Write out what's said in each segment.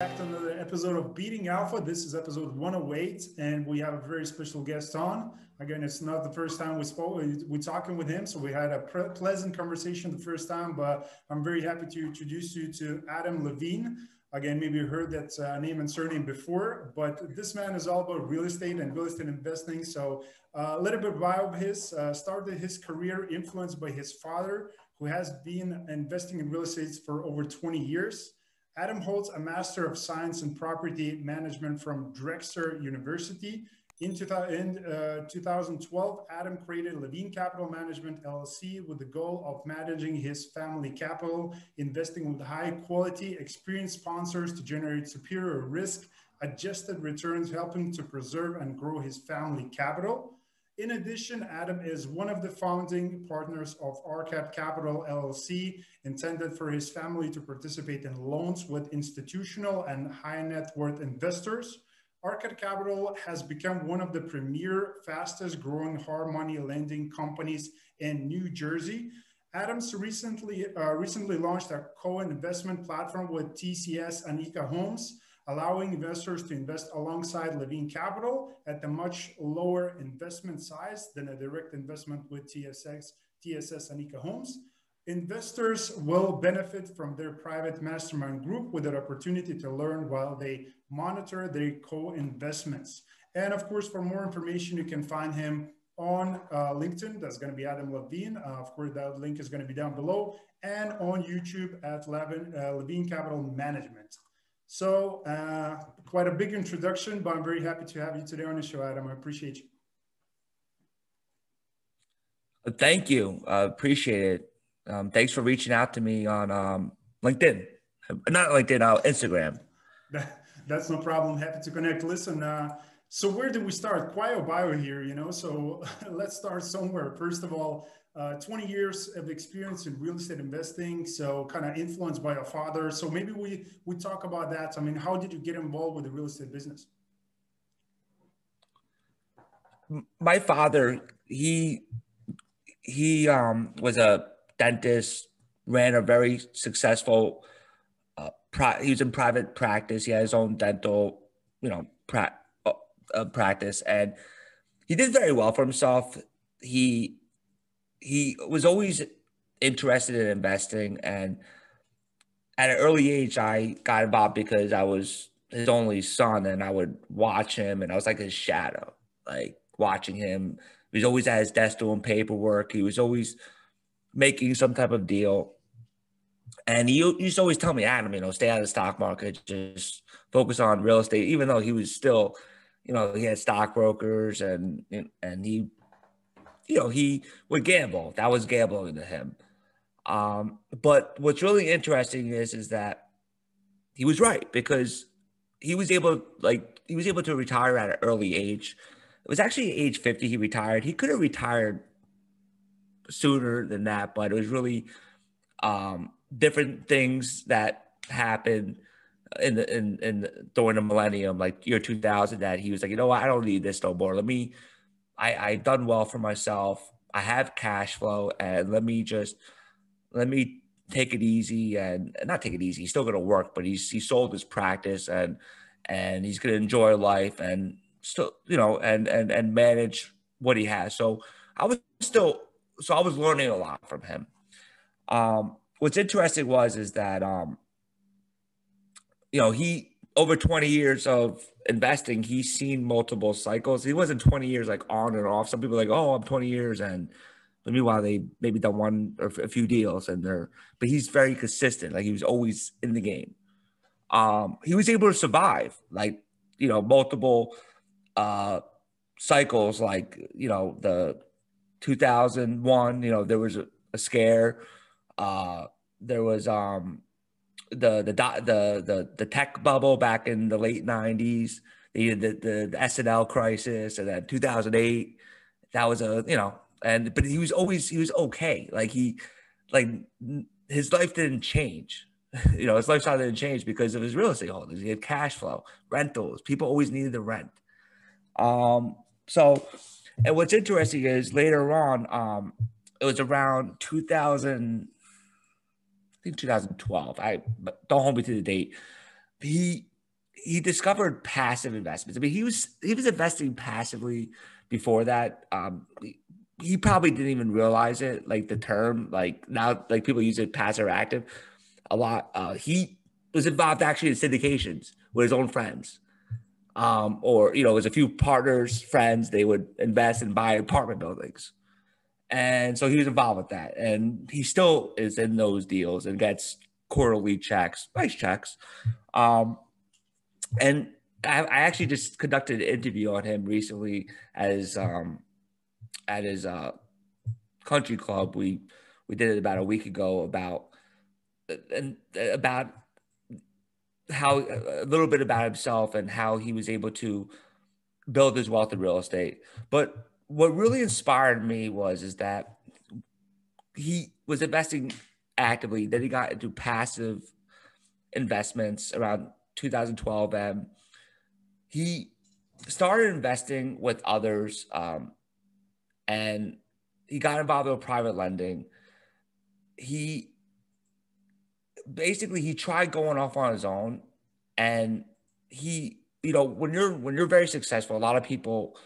back to another episode of Beating Alpha. This is episode 108, and we have a very special guest on. Again, it's not the first time we spoke. We're talking with him, so we had a pre- pleasant conversation the first time. But I'm very happy to introduce you to Adam Levine. Again, maybe you heard that uh, name and surname before, but this man is all about real estate and real estate investing. So uh, a little bit about his uh, started his career influenced by his father, who has been investing in real estate for over 20 years. Adam holds a Master of Science in Property Management from Drexel University. In, in uh, 2012, Adam created Levine Capital Management LLC with the goal of managing his family capital, investing with high quality, experienced sponsors to generate superior risk adjusted returns, helping to preserve and grow his family capital. In addition, Adam is one of the founding partners of Arkad Capital LLC, intended for his family to participate in loans with institutional and high net worth investors. Arkad Capital has become one of the premier, fastest growing hard money lending companies in New Jersey. Adams recently, uh, recently launched a co-investment platform with TCS Anika Homes, allowing investors to invest alongside Levine Capital at a much lower investment size than a direct investment with TSX, TSS Anika Homes. Investors will benefit from their private mastermind group with an opportunity to learn while they monitor their co-investments. And of course, for more information, you can find him on uh, LinkedIn. That's going to be Adam Levine. Uh, of course, that link is going to be down below and on YouTube at Levin, uh, Levine Capital Management. So uh, quite a big introduction, but I'm very happy to have you today on the show, Adam. I appreciate you. Thank you. I appreciate it. Um, thanks for reaching out to me on um, LinkedIn, not LinkedIn, uh, Instagram. That, that's no problem. Happy to connect. Listen, uh, so where do we start? A bio here, you know. So let's start somewhere. First of all, uh, 20 years of experience in real estate investing, so kind of influenced by a father. So maybe we we talk about that. I mean, how did you get involved with the real estate business? My father, he he um, was a dentist, ran a very successful. Uh, pri- he was in private practice. He had his own dental, you know, pra- uh, practice, and he did very well for himself. He he was always interested in investing and at an early age i got involved because i was his only son and i would watch him and i was like his shadow like watching him. He was always at his desk doing paperwork. He was always making some type of deal. And he used to always tell me adam you know stay out of the stock market. Just focus on real estate. Even though he was still you know he had stockbrokers and and he you know, he would gamble. That was gambling to him. Um, but what's really interesting is is that he was right because he was able like he was able to retire at an early age. It was actually age 50 he retired. He could have retired sooner than that, but it was really um, different things that happened in the in in during the millennium, like year 2000, that he was like, you know what, I don't need this no more. Let me I I done well for myself. I have cash flow, and let me just let me take it easy and not take it easy. He's still going to work, but he's he sold his practice and and he's going to enjoy life and still you know and and and manage what he has. So I was still so I was learning a lot from him. Um, what's interesting was is that um, you know he over 20 years of investing, he's seen multiple cycles. He wasn't 20 years like on and off. Some people like, oh, I'm 20 years, and meanwhile they maybe done one or a few deals, and they're. But he's very consistent. Like he was always in the game. Um, he was able to survive, like you know, multiple uh, cycles. Like you know, the 2001. You know, there was a, a scare. Uh, there was um the the the the the tech bubble back in the late '90s, the the the, S&L crisis, and then 2008. That was a you know, and but he was always he was okay. Like he, like his life didn't change. You know, his lifestyle didn't change because of his real estate holdings. He had cash flow, rentals. People always needed the rent. Um. So, and what's interesting is later on, um, it was around 2000 think 2012. I don't hold me to the date. He he discovered passive investments. I mean, he was he was investing passively before that. Um, he probably didn't even realize it, like the term. Like now, like people use it passive or active a lot. Uh, he was involved actually in syndications with his own friends. Um, or you know, there's a few partners, friends, they would invest and buy apartment buildings. And so he was involved with that. And he still is in those deals and gets quarterly checks, nice checks. Um, and I, I, actually just conducted an interview on him recently as um, at his uh, country club. We we did it about a week ago about and about how a little bit about himself and how he was able to build his wealth in real estate. But what really inspired me was is that he was investing actively. Then he got into passive investments around 2012, and he started investing with others, um, and he got involved with private lending. He basically he tried going off on his own, and he, you know, when you're when you're very successful, a lot of people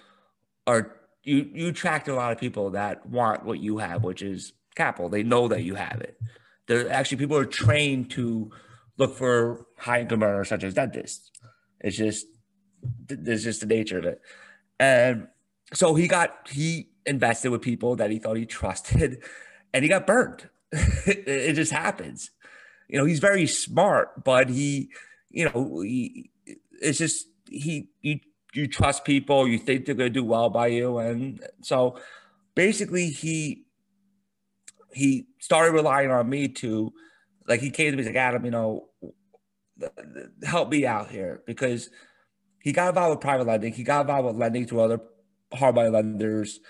are you you attract a lot of people that want what you have, which is capital. They know that you have it. There actually people are trained to look for high income earners such as dentists. It's just there's just the nature of it. And so he got he invested with people that he thought he trusted and he got burned. it just happens. You know, he's very smart, but he, you know, he it's just he you you trust people, you think they're going to do well by you, and so basically he he started relying on me to, like, he came to me like Adam, you know, help me out here because he got involved with private lending, he got involved with lending to other hard money lenders,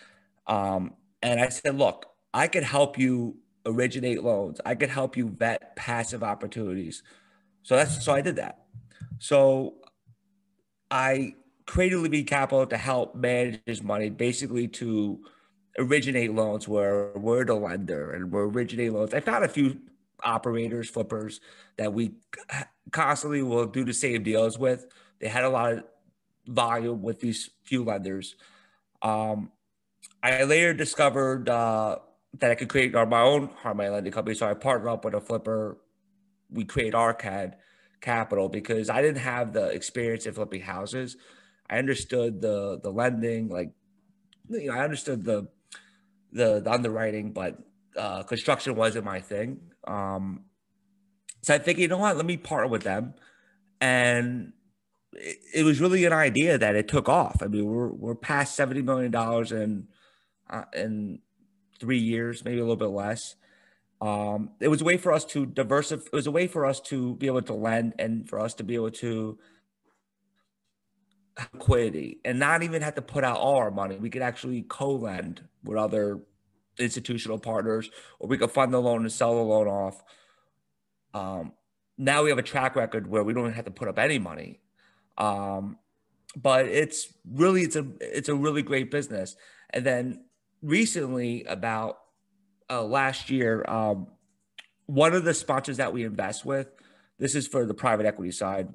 um, and I said, look, I could help you originate loans. I could help you vet passive opportunities. So that's so I did that. So I created Levine Capital to help manage his money, basically to originate loans where we're the lender and we're originating loans. I found a few operators, flippers that we constantly will do the same deals with. They had a lot of volume with these few lenders. Um, I later discovered uh, that I could create our, my own hard money lending company. So I partnered up with a flipper. We create Arkad Capital because I didn't have the experience in flipping houses. I understood the the lending, like you know, I understood the the, the underwriting, but uh, construction wasn't my thing. Um, so I think, you know what, let me partner with them. And it, it, was really an idea that it took off. I mean, we're, we're past $70 million in, uh, in three years, maybe a little bit less. Um, it was a way for us to diversify. It was a way for us to be able to lend and for us to be able to liquidity and not even have to put out all our money. We could actually co-lend with other institutional partners, or we could fund the loan and sell the loan off. Um, now we have a track record where we don't have to put up any money. Um, but it's really it's a it's a really great business. And then recently, about uh, last year, um, one of the sponsors that we invest with, this is for the private equity side.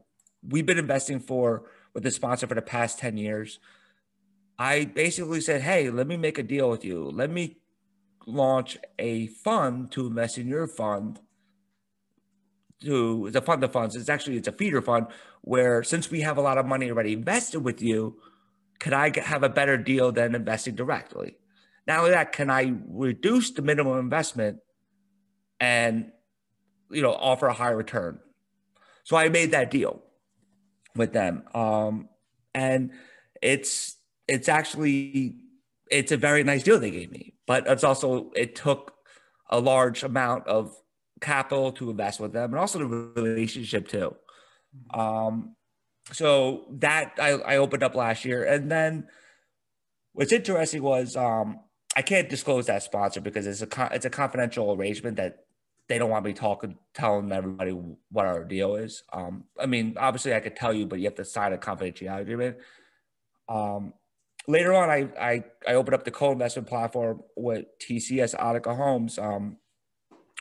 We've been investing for with the sponsor for the past 10 years. I basically said, Hey, let me make a deal with you. Let me launch a fund to invest in your fund. To a fund of funds. It's actually it's a feeder fund where since we have a lot of money already invested with you, could I have a better deal than investing directly? Not only that, can I reduce the minimum investment and you know offer a higher return? So I made that deal with them. Um, and it's it's actually it's a very nice deal they gave me, but it's also it took a large amount of capital to invest with them and also the relationship too. Um, so that I, I opened up last year, and then what's interesting was um, I can't disclose that sponsor because it's a it's a confidential arrangement that they don't want me talking, telling everybody what our deal is. Um, I mean, obviously I could tell you, but you have to sign a confidentiality agreement. Um, later on, I, I, I opened up the co-investment platform with TCS Anika Homes. Um,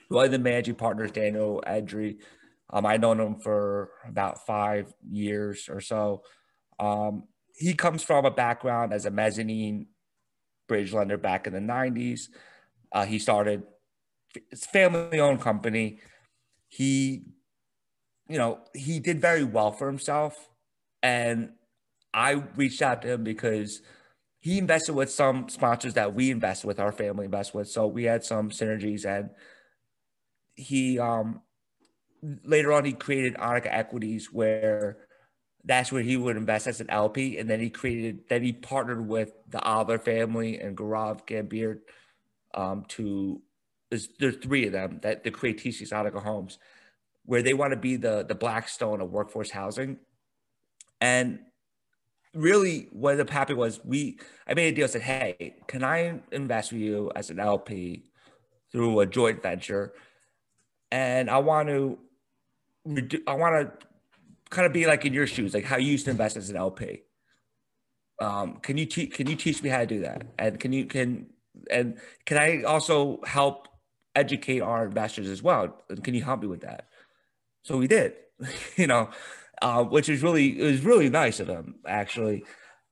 one of the managing partners, Daniel Edry, Um, I known him for about five years or so. Um, he comes from a background as a mezzanine bridge lender back in the 90s. Uh, he started it's family owned company. He, you know, he did very well for himself. And I reached out to him because he invested with some sponsors that we invest with, our family invest with. So we had some synergies and he um later on he created Anika Equities where that's where he would invest as an LP. And then he created then he partnered with the Adler family and Gaurav Gambhir um, to there's there's three of them that, that create TCS Homes, where they want to be the the Blackstone of workforce housing. And really what the happy was we I made a deal, I said, Hey, can I invest with you as an LP through a joint venture? And I want to I want to kind of be like in your shoes, like how you used to invest as an LP. Um, can you teach can you teach me how to do that? And can you can and can I also help educate our investors as well? Can you help me with that? So we did, you know, uh, which is really it was really nice of him actually.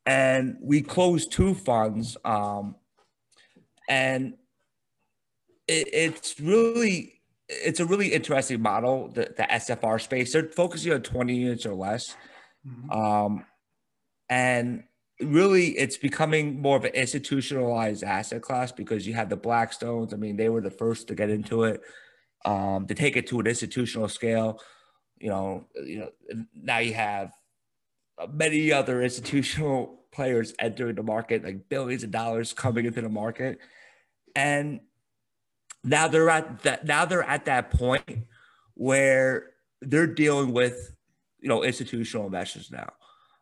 And we closed two funds, um, and it, it's really it's a really interesting model, the, the SFR space. They're focusing on 20 units or less. Mm-hmm. Um, and really it's becoming more of an institutionalized asset class because you have the Blackstones. I mean, they were the first to get into it, um, to take it to an institutional scale. You know, you know, now you have many other institutional players entering the market, like billions of dollars coming into the market. And now they're at that now they're at that point where they're dealing with you know institutional investors now.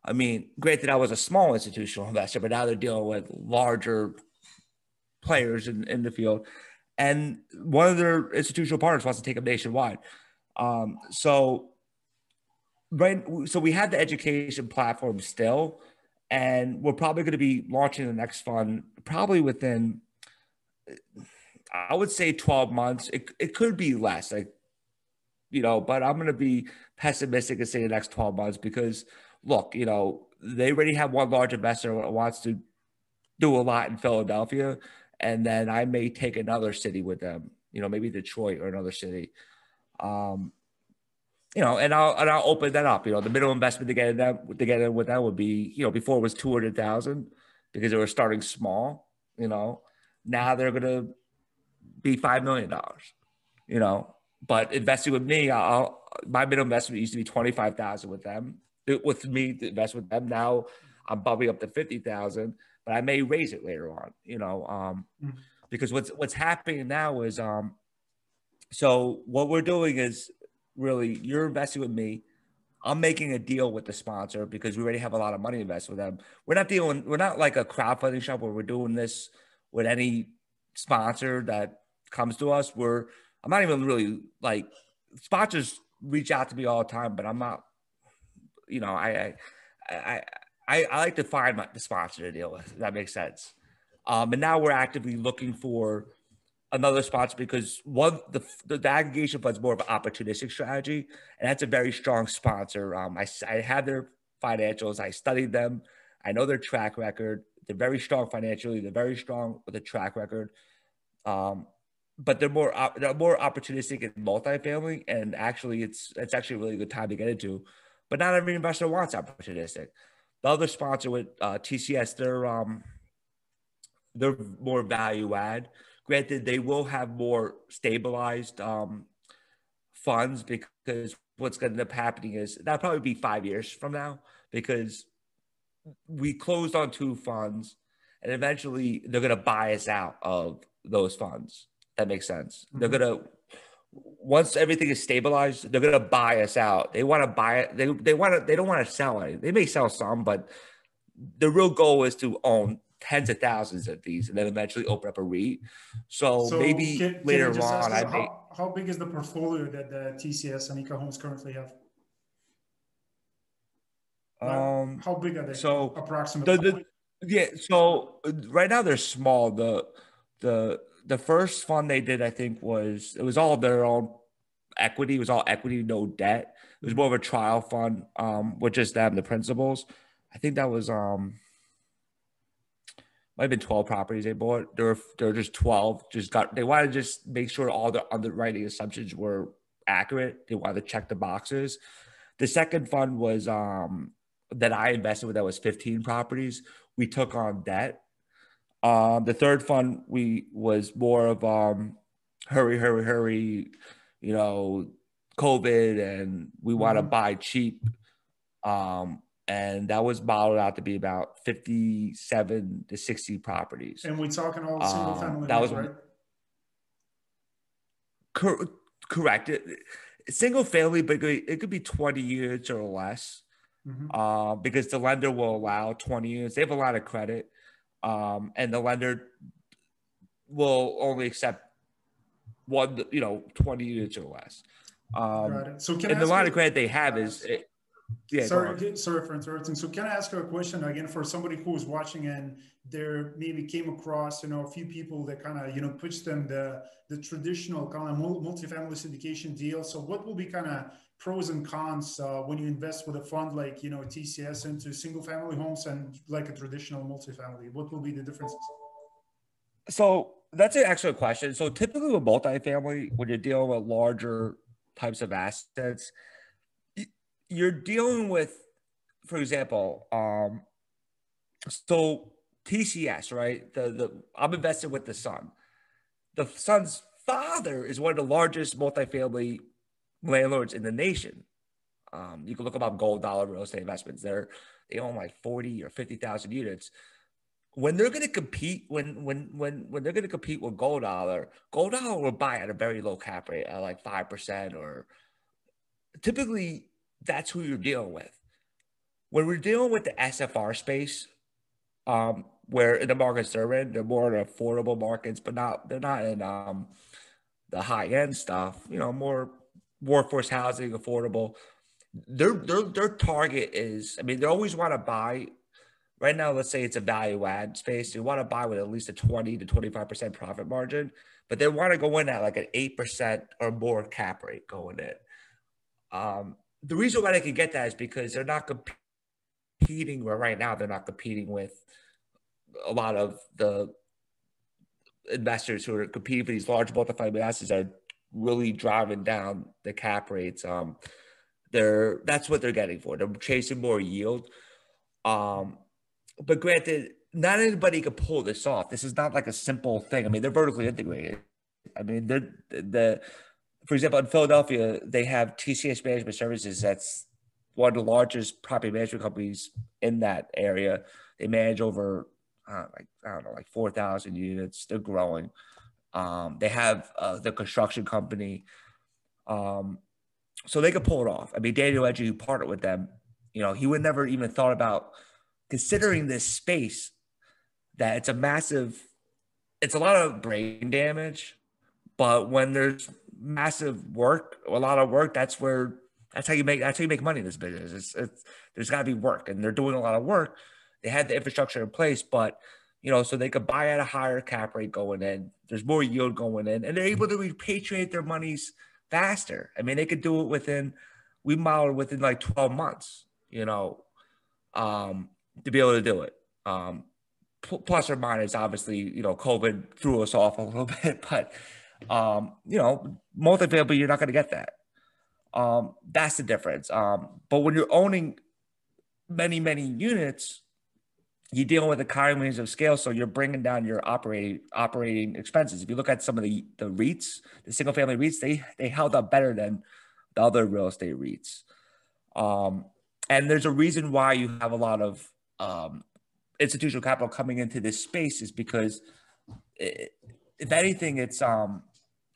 I mean, granted, I was a small institutional investor, but now they're dealing with larger players in, in the field. And one of their institutional partners wants to take them nationwide. Um, so, right, so we have the education platform still, and we're probably going to be launching the next fund probably within I would say 12 months. It, it could be less, like, you know, but I'm going to be pessimistic and say the next 12 months because, look, you know, they already have one large investor that wants to do a lot in Philadelphia. And then I may take another city with them, you know, maybe Detroit or another city. Um, you know, and I'll and I'll open that up. You know, the minimum investment to get that to get in with that would be, you know, before it was two hundred thousand because they were starting small. You know, now they're gonna be five million dollars, you know. But investing with me, I'll my minimum investment used to be twenty five thousand with them. With me to invest with them now, I'm bumping up to fifty thousand, but I may raise it later on, you know. Um, mm-hmm. because what's what's happening now is um, so what we're doing is really you're investing with me. I'm making a deal with the sponsor because we already have a lot of money invested with them. We're not dealing, we're not like a crowdfunding shop where we're doing this with any sponsor that comes to us. We're I'm not even really like sponsors reach out to me all the time, but I'm not. You know, I I I, I like to find my, the sponsor to deal with. that makes sense. Um, and now we're actively looking for another sponsor because one the, the, the aggregation fund is more of an opportunistic strategy, and that's a very strong sponsor. Um, I I have their financials. I studied them. I know their track record. They're very strong financially. They're very strong with a track record. Um, but they're more they're more opportunistic in multifamily, and actually, it's it's actually a really good time to get into. But not every investor wants opportunistic. The other sponsor with uh, TCS, they're um, they're more value add. Granted, they will have more stabilized um, funds because what's going to end up happening is that'll probably be five years from now because we closed on two funds and eventually they're going to buy us out of those funds. That makes sense. Mm-hmm. They're gonna once everything is stabilized, they're gonna buy us out. They want to buy it. They they want to. They don't want to sell it. They may sell some, but the real goal is to own tens of thousands of these and then eventually open up a REIT. So, so maybe can, later can on, I may. How, how, big is the portfolio that the TCS Anika Homes currently have? Um, how big are they? So approximately. The, the, yeah. So right now they're small. The the the first fund they did, I think, was it was all their own equity. It was all equity, no debt. It was more of a trial fund um, with just them, the principals. I think that was um might have been 12 properties they bought. There were there were just 12. Just got they wanted to just make sure all the underwriting assumptions were accurate. They wanted to check the boxes. The second fund was um that I invested with that was 15 properties. We took on debt. Um, the third fund we was more of um hurry, hurry, hurry, you know, COVID and we want to mm-hmm. buy cheap. Um, and that was modeled out to be about 57 to 60 properties. And we're talking all single um, family, that was right? Cor- correct. It, single family, but it could be 20 years or less. Mm-hmm. Uh, because the lender will allow 20 years. They have a lot of credit, um, and the lender will only accept one, you know, 20 units or less. Um, so can and the line of credit they have is, it, yeah. Sorry, sorry for interrupting. So can I ask you a question again for somebody who's watching and there maybe came across, you know, a few people that kind of, you know, pitched them the the traditional kind of multifamily syndication deal. So what will be kind of pros and cons uh, when you invest with a fund like, you know, TCS into single family homes and like a traditional multifamily? What will be the differences? So that's an excellent question. So typically with multifamily, when you're dealing with larger types of assets, you're dealing with, for example, um, so TCS, right? The the I'm invested with the son. The son's father is one of the largest multifamily landlords in the nation. Um, you can look up Gold Dollar Real Estate Investments. They're they own like 40 or 50,000 units. When they're going to compete, when when when when they're going to compete with Gold Dollar, Gold Dollar will buy at a very low cap rate, at like five percent, or typically that's who you're dealing with. When we're dealing with the SFR space, um, where in the markets they're in, they're more in affordable markets, but not they're not in um, the high end stuff. You know, more workforce housing, affordable. Their their their target is, I mean, they always want to buy. Right now, let's say it's a value add space. They want to buy with at least a 20 to 25% profit margin, but they want to go in at like an 8% or more cap rate going in. Um, the reason why they can get that is because they're not competing well, right now. They're not competing with a lot of the investors who are competing for these large multifamily assets are really driving down the cap rates. Um, they're that's what they're getting for. They're chasing more yield. Um, but granted, not anybody could pull this off. This is not like a simple thing. I mean, they're vertically integrated. I mean, they're the for example, in Philadelphia, they have TCS Management Services. That's one of the largest property management companies in that area. They manage over, uh, like I don't know, like four thousand units. They're growing. Um, they have uh, the construction company, um, so they could pull it off. I mean, Daniel Edry, who partnered with them, you know, he would never even thought about considering this space that it's a massive, it's a lot of brain damage, but when there's massive work, a lot of work. That's where that's how you make that's how you make money in this business. It's, it's there's got to be work, and they're doing a lot of work. They had the infrastructure in place, but you know, so they could buy at a higher cap rate going in. There's more yield going in, and they're able to repatriate their monies faster. I mean, they could do it within we modeled within like 12 months. You know, um, to be able to do it. Um, plus or minus, obviously, you know, COVID threw us off a little bit, but um, you know, multifamily, you're not going to get that. Um, that's the difference. Um, but when you're owning many, many units, you're dealing with economies of scale, so you're bringing down your operating operating expenses. If you look at some of the the REITs, the single family REITs, they they held up better than the other real estate REITs. Um, and there's a reason why you have a lot of um, institutional capital coming into this space is because, it, if anything, it's um,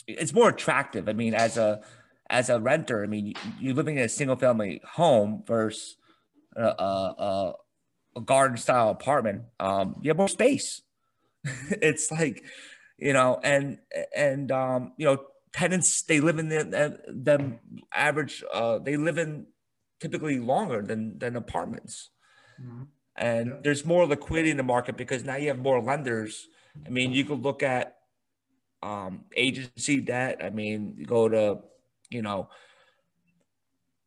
it's more attractive. I mean, as a as a renter, I mean, you're living in a single family home versus a, a, a garden style apartment. Um, you have more space. it's like, you know, and and um, you know, tenants they live in the them average. Uh, they live in typically longer than than apartments. Mm-hmm. And yeah. there's more liquidity in the market because now you have more lenders. I mean, you could look at um, agency debt. I mean, you go to you know,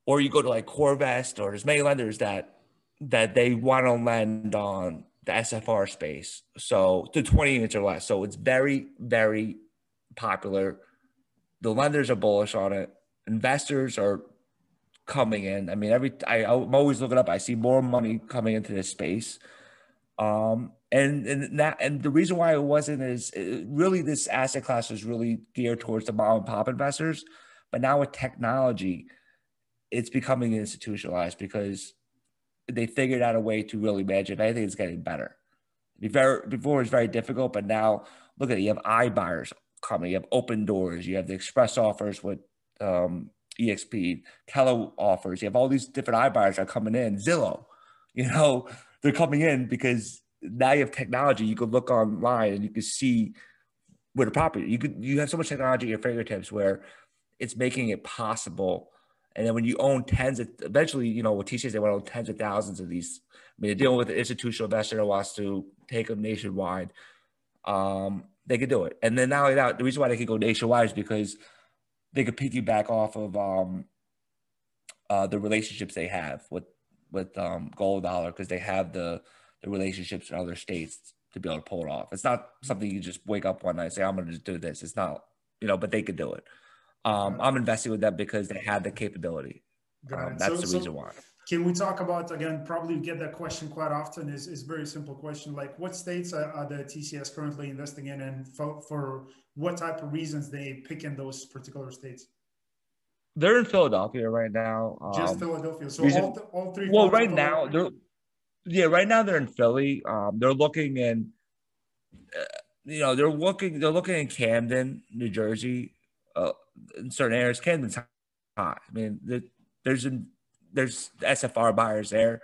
or you go to like CoreVest or there's many lenders that that they want to land on the SFR space. So to 20 units or less. So it's very, very popular. The lenders are bullish on it. Investors are coming in. I mean, every I, I'm always looking up. I see more money coming into this space. Um, and and that and the reason why it wasn't is it, really this asset class is really geared towards the mom and pop investors, but now with technology, it's becoming institutionalized because they figured out a way to really manage it. I think it's getting better. Before, before it was very difficult, but now look at it. You have iBuyers coming. You have open doors, You have the express offers with um, EXP, Keller offers. You have all these different iBuyers are coming in. Zillow, you know, they're coming in because now you have technology. You could look online and you can see where the property. You could you have so much technology at your fingertips where it's making it possible and then when you own tens of, eventually, you know, with TCs, they want to own tens of thousands of these. I mean, they're dealing with an institutional investor that wants to take them nationwide. Um, they could do it. And then now that the reason why they could go nationwide is because they could piggyback off of um, uh, the relationships they have with with um, Gold Dollar because they have the the relationships in other states to be able to pull it off. It's not something you just wake up one night and say, I'm going to do this. It's not, you know, but they could do it. Um, I'm investing with them because they have the capability. Um, that's so, the reason so why. Can we talk about again? Probably get that question quite often. Is is very simple question like what states are, are, the TCS currently investing in, and for, for what type of reasons they pick in those particular states? They're in Philadelphia right now. Just um, Philadelphia. So reason, all, th- all three. Well, right now they're yeah, right now they're in Philly. Um, they're looking in. Uh, you know, they're looking. They're looking in Camden, New Jersey. Uh, in certain areas. Camden's hot. I mean, the, there's an, there's SFR buyers there.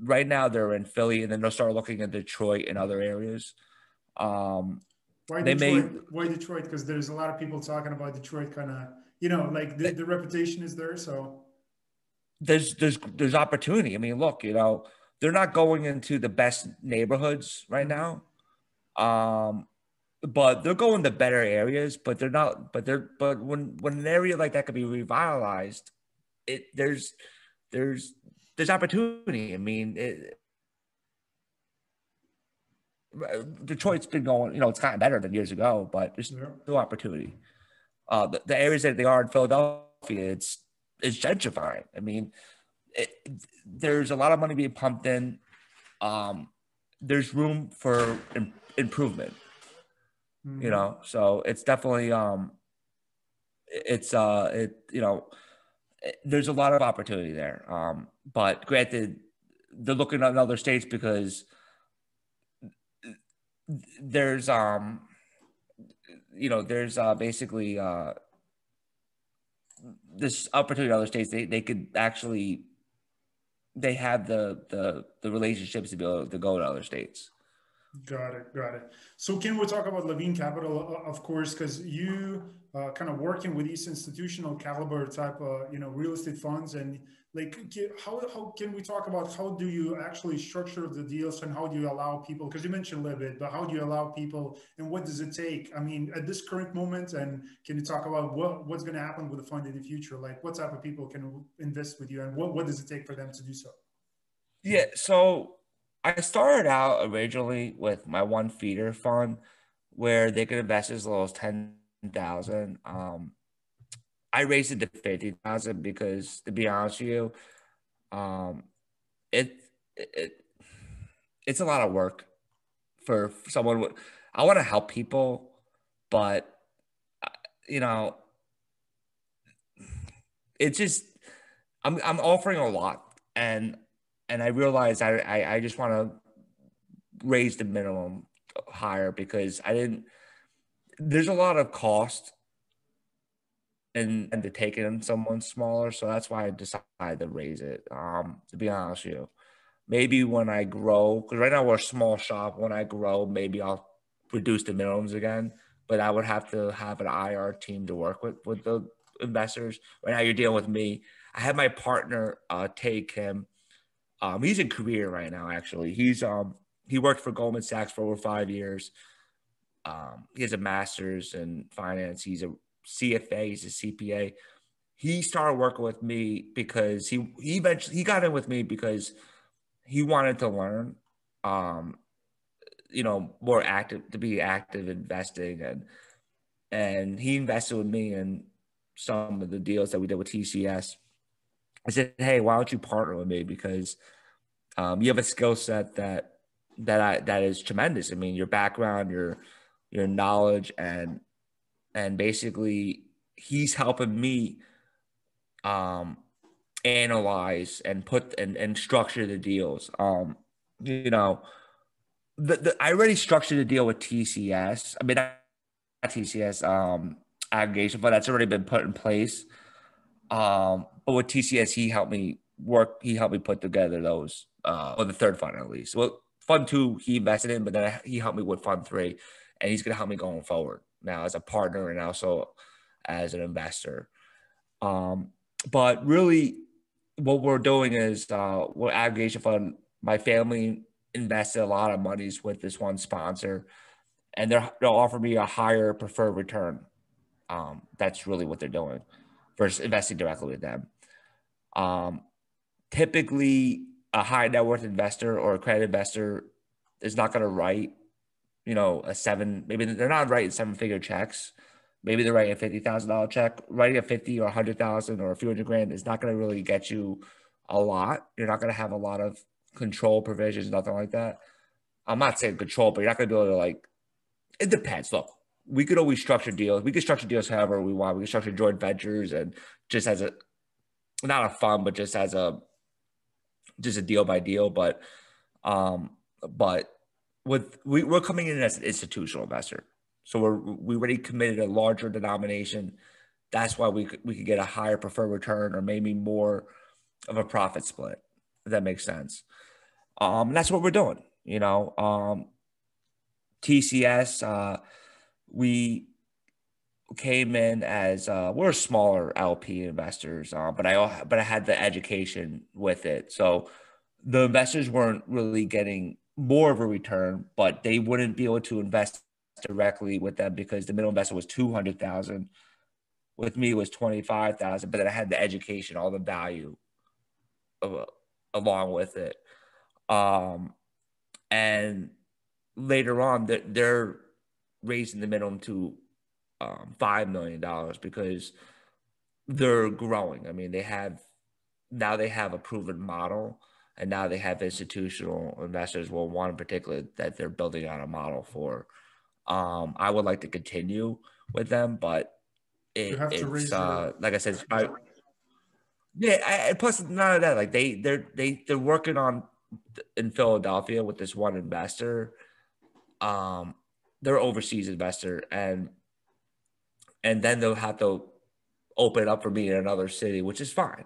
Right now, they're in Philly, and then they'll start looking at Detroit and other areas. Um, why they Detroit? May, why Detroit? Because there's a lot of people talking about Detroit. Kind of, you know, like the, the reputation is there. So there's there's there's opportunity. I mean, look, you know, they're not going into the best neighborhoods right mm-hmm. now. Um, but they're going to better areas, but they're not. But they're but when when an area like that could be revitalized, it there's there's there's opportunity. I mean, it, Detroit's been going, you know, it's gotten better than years ago, but there's yeah. no opportunity. Uh, the, the, areas that they are in Philadelphia, it's it's gentrifying. I mean, it, there's a lot of money being pumped in. Um, there's room for Im- improvement mm-hmm. you know so it's definitely um it's uh it you know it, there's a lot of opportunity there um but granted they're looking at other states because there's um you know there's uh basically uh this opportunity in other states they, they could actually they have the the the relationships to be able to go to other states Got it. Got it. So can we talk about Levine Capital, uh, of course, because you uh, kind of working with these institutional caliber type of, you know, real estate funds and like, how, how can we talk about how do you actually structure the deals and how do you allow people, because you mentioned a little bit, but how do you allow people and what does it take? I mean, at this current moment, and can you talk about what, what's going to happen with the fund in the future? Like what type of people can invest with you and what, what does it take for them to do so? Yeah. So I started out originally with my one feeder fund where they could invest as little as ten thousand. Um, I raised it to fifty thousand because, to be honest with you, um, it it it's a lot of work for someone. I want to help people, but uh, you know, it's just I'm I'm offering a lot, and and I realized I, I, I just want to raise the minimum higher because I didn't. There's a lot of cost and and to take in someone smaller, so that's why I decided to raise it. Um, to be honest with you, maybe when I grow, because right now we're a small shop. When I grow, maybe I'll reduce the minimums again. But I would have to have an IR team to work with with the investors. Right now, you're dealing with me. I had my partner uh, take him um, he's in career right now. Actually, he's um he worked for Goldman Sachs for over five years. Um, he has a master's in finance. He's a CFA, he's a CPA. He started working with me because he he eventually he got in with me because he wanted to learn, um, you know, more active to be active investing and and he invested with me in some of the deals that we did with TCS. I said, hey, why don't you partner with me because um, you have a skill set that that I that is tremendous. I mean, your background, your your knowledge, and and basically he's helping me um analyze and put and, and structure the deals. Um, you know, the, the I already structured the deal with TCS. I mean, not TCS um aggregation, but that's already been put in place. Um, but with TCS, he helped me work. He helped me put together those, uh, or the third fund at least. Well, fund two he invested in, but then he helped me with fund three, and he's gonna help me going forward now as a partner and also as an investor. Um, but really, what we're doing is uh, we're aggregation fund. My family invested a lot of monies with this one sponsor, and they're they'll offer me a higher preferred return. Um, that's really what they're doing versus investing directly with them. Um, typically, a high net worth investor or a credit investor is not going to write, you know, a seven, maybe they're not writing seven figure checks. Maybe they're writing a fifty thousand dollar check. Writing a fifty or a hundred thousand or a few hundred grand is not going to really get you a lot. You're not going to have a lot of control provisions, nothing like that. I'm not saying control, but you're not going to be able to like. It depends. Look, we could always structure deals. We could structure deals however we want. We could structure joint ventures and just as a not a fund, but just as a just a deal by deal. But um, but with we, we're coming in as an institutional investor, so we're we already committed a larger denomination. That's why we could, we could get a higher preferred return or maybe more of a profit split. If that makes sense. Um, that's what we're doing. You know, um, TCS. Uh, we came in as uh, we're smaller LP investors, uh, but I but I had the education with it, so the investors weren't really getting more of a return, but they wouldn't be able to invest directly with them because the middle investor was two hundred thousand. With me, was twenty five thousand, but then I had the education, all the value, of, along with it, um, and later on, they're, they're raising the minimum to um, five million dollars because they're growing. I mean, they have now they have a proven model, and now they have institutional investors. Well, one in particular that they're building on a model for. Um, I would like to continue with them, but it, it's uh, like I said, I, yeah. I, plus, none of that. Like they they're they they're working on in Philadelphia with this one investor. Um, they're overseas investor and and then they'll have to open it up for me in another city, which is fine.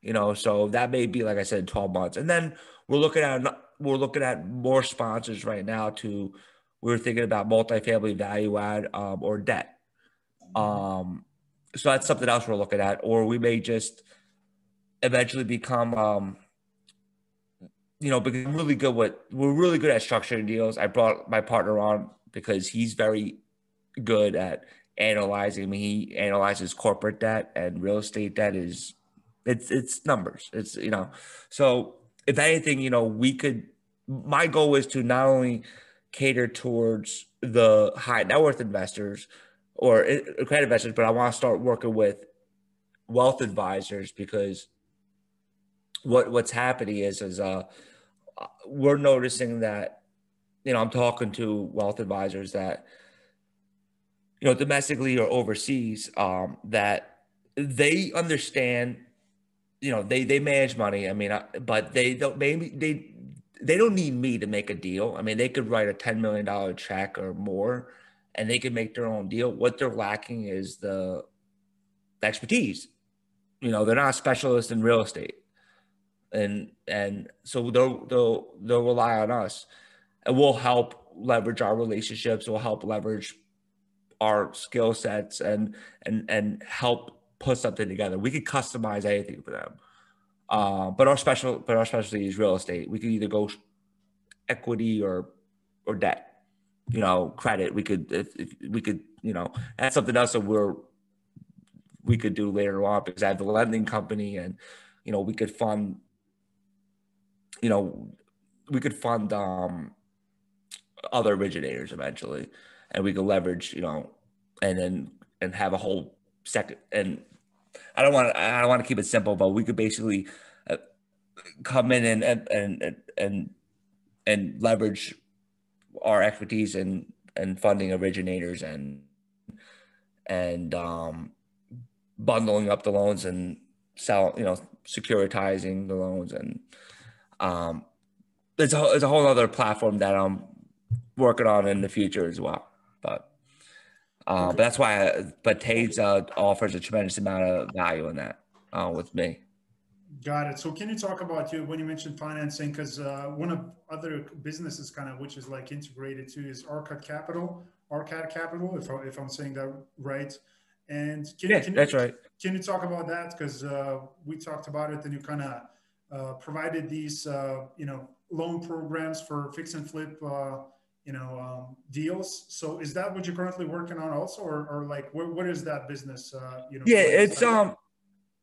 You know, so that may be like I said, 12 months. And then we're looking at we're looking at more sponsors right now to we're thinking about multifamily value add um, or debt. Um, so that's something else we're looking at, or we may just eventually become um, you know, become really good with we're really good at structuring deals. I brought my partner on because he's very good at analyzing. I mean, he analyzes corporate debt and real estate debt is it's it's numbers. It's you know, so if anything, you know, we could. My goal is to not only cater towards the high net worth investors or credit investors, but I want to start working with wealth advisors because what what's happening is is uh we're noticing that you know, I'm talking to wealth advisors that, you know, domestically or overseas, um, that they understand, you know, they they manage money. I mean, but they don't maybe they they don't need me to make a deal. I mean, they could write a ten million dollar check or more, and they could make their own deal. What they're lacking is the expertise. You know, they're not specialists in real estate, and and so they'll they'll they'll rely on us and we'll help leverage our relationships. We'll help leverage our skill sets and and and help put something together. We could customize anything for them. Uh, but our special but our specialty is real estate. We could either go equity or or debt. You know, credit. We could if, if we could you know that's something else that we're we could do later on because I have the lending company and you know we could fund you know we could fund um other originators eventually and we could leverage you know and then and have a whole second and I don't want I don't want to keep it simple but we could basically uh, come in and and and and, and leverage our expertise and and funding originators and and um, bundling up the loans and sell, you know, securitizing the loans and um, it's a it's a whole other platform that I'm working on in the future as well. But uh, but that's why. I, but Taze uh, offers a tremendous amount of value in that uh, with me. Got it. So can you talk about you when you mentioned financing? Because uh, one of other businesses, kind of which is like integrated to, is Arkad Capital. Arkad Capital, if, I, if I'm saying that right. And can, yeah, can that's right. Can you talk about that? Because uh, we talked about it, and you kind of uh, provided these, uh, you know, loan programs for fix and flip, uh, you know, um, deals. So is that what you're currently working on, also, or, or like what, what is that business? Uh, you know, yeah, it's um,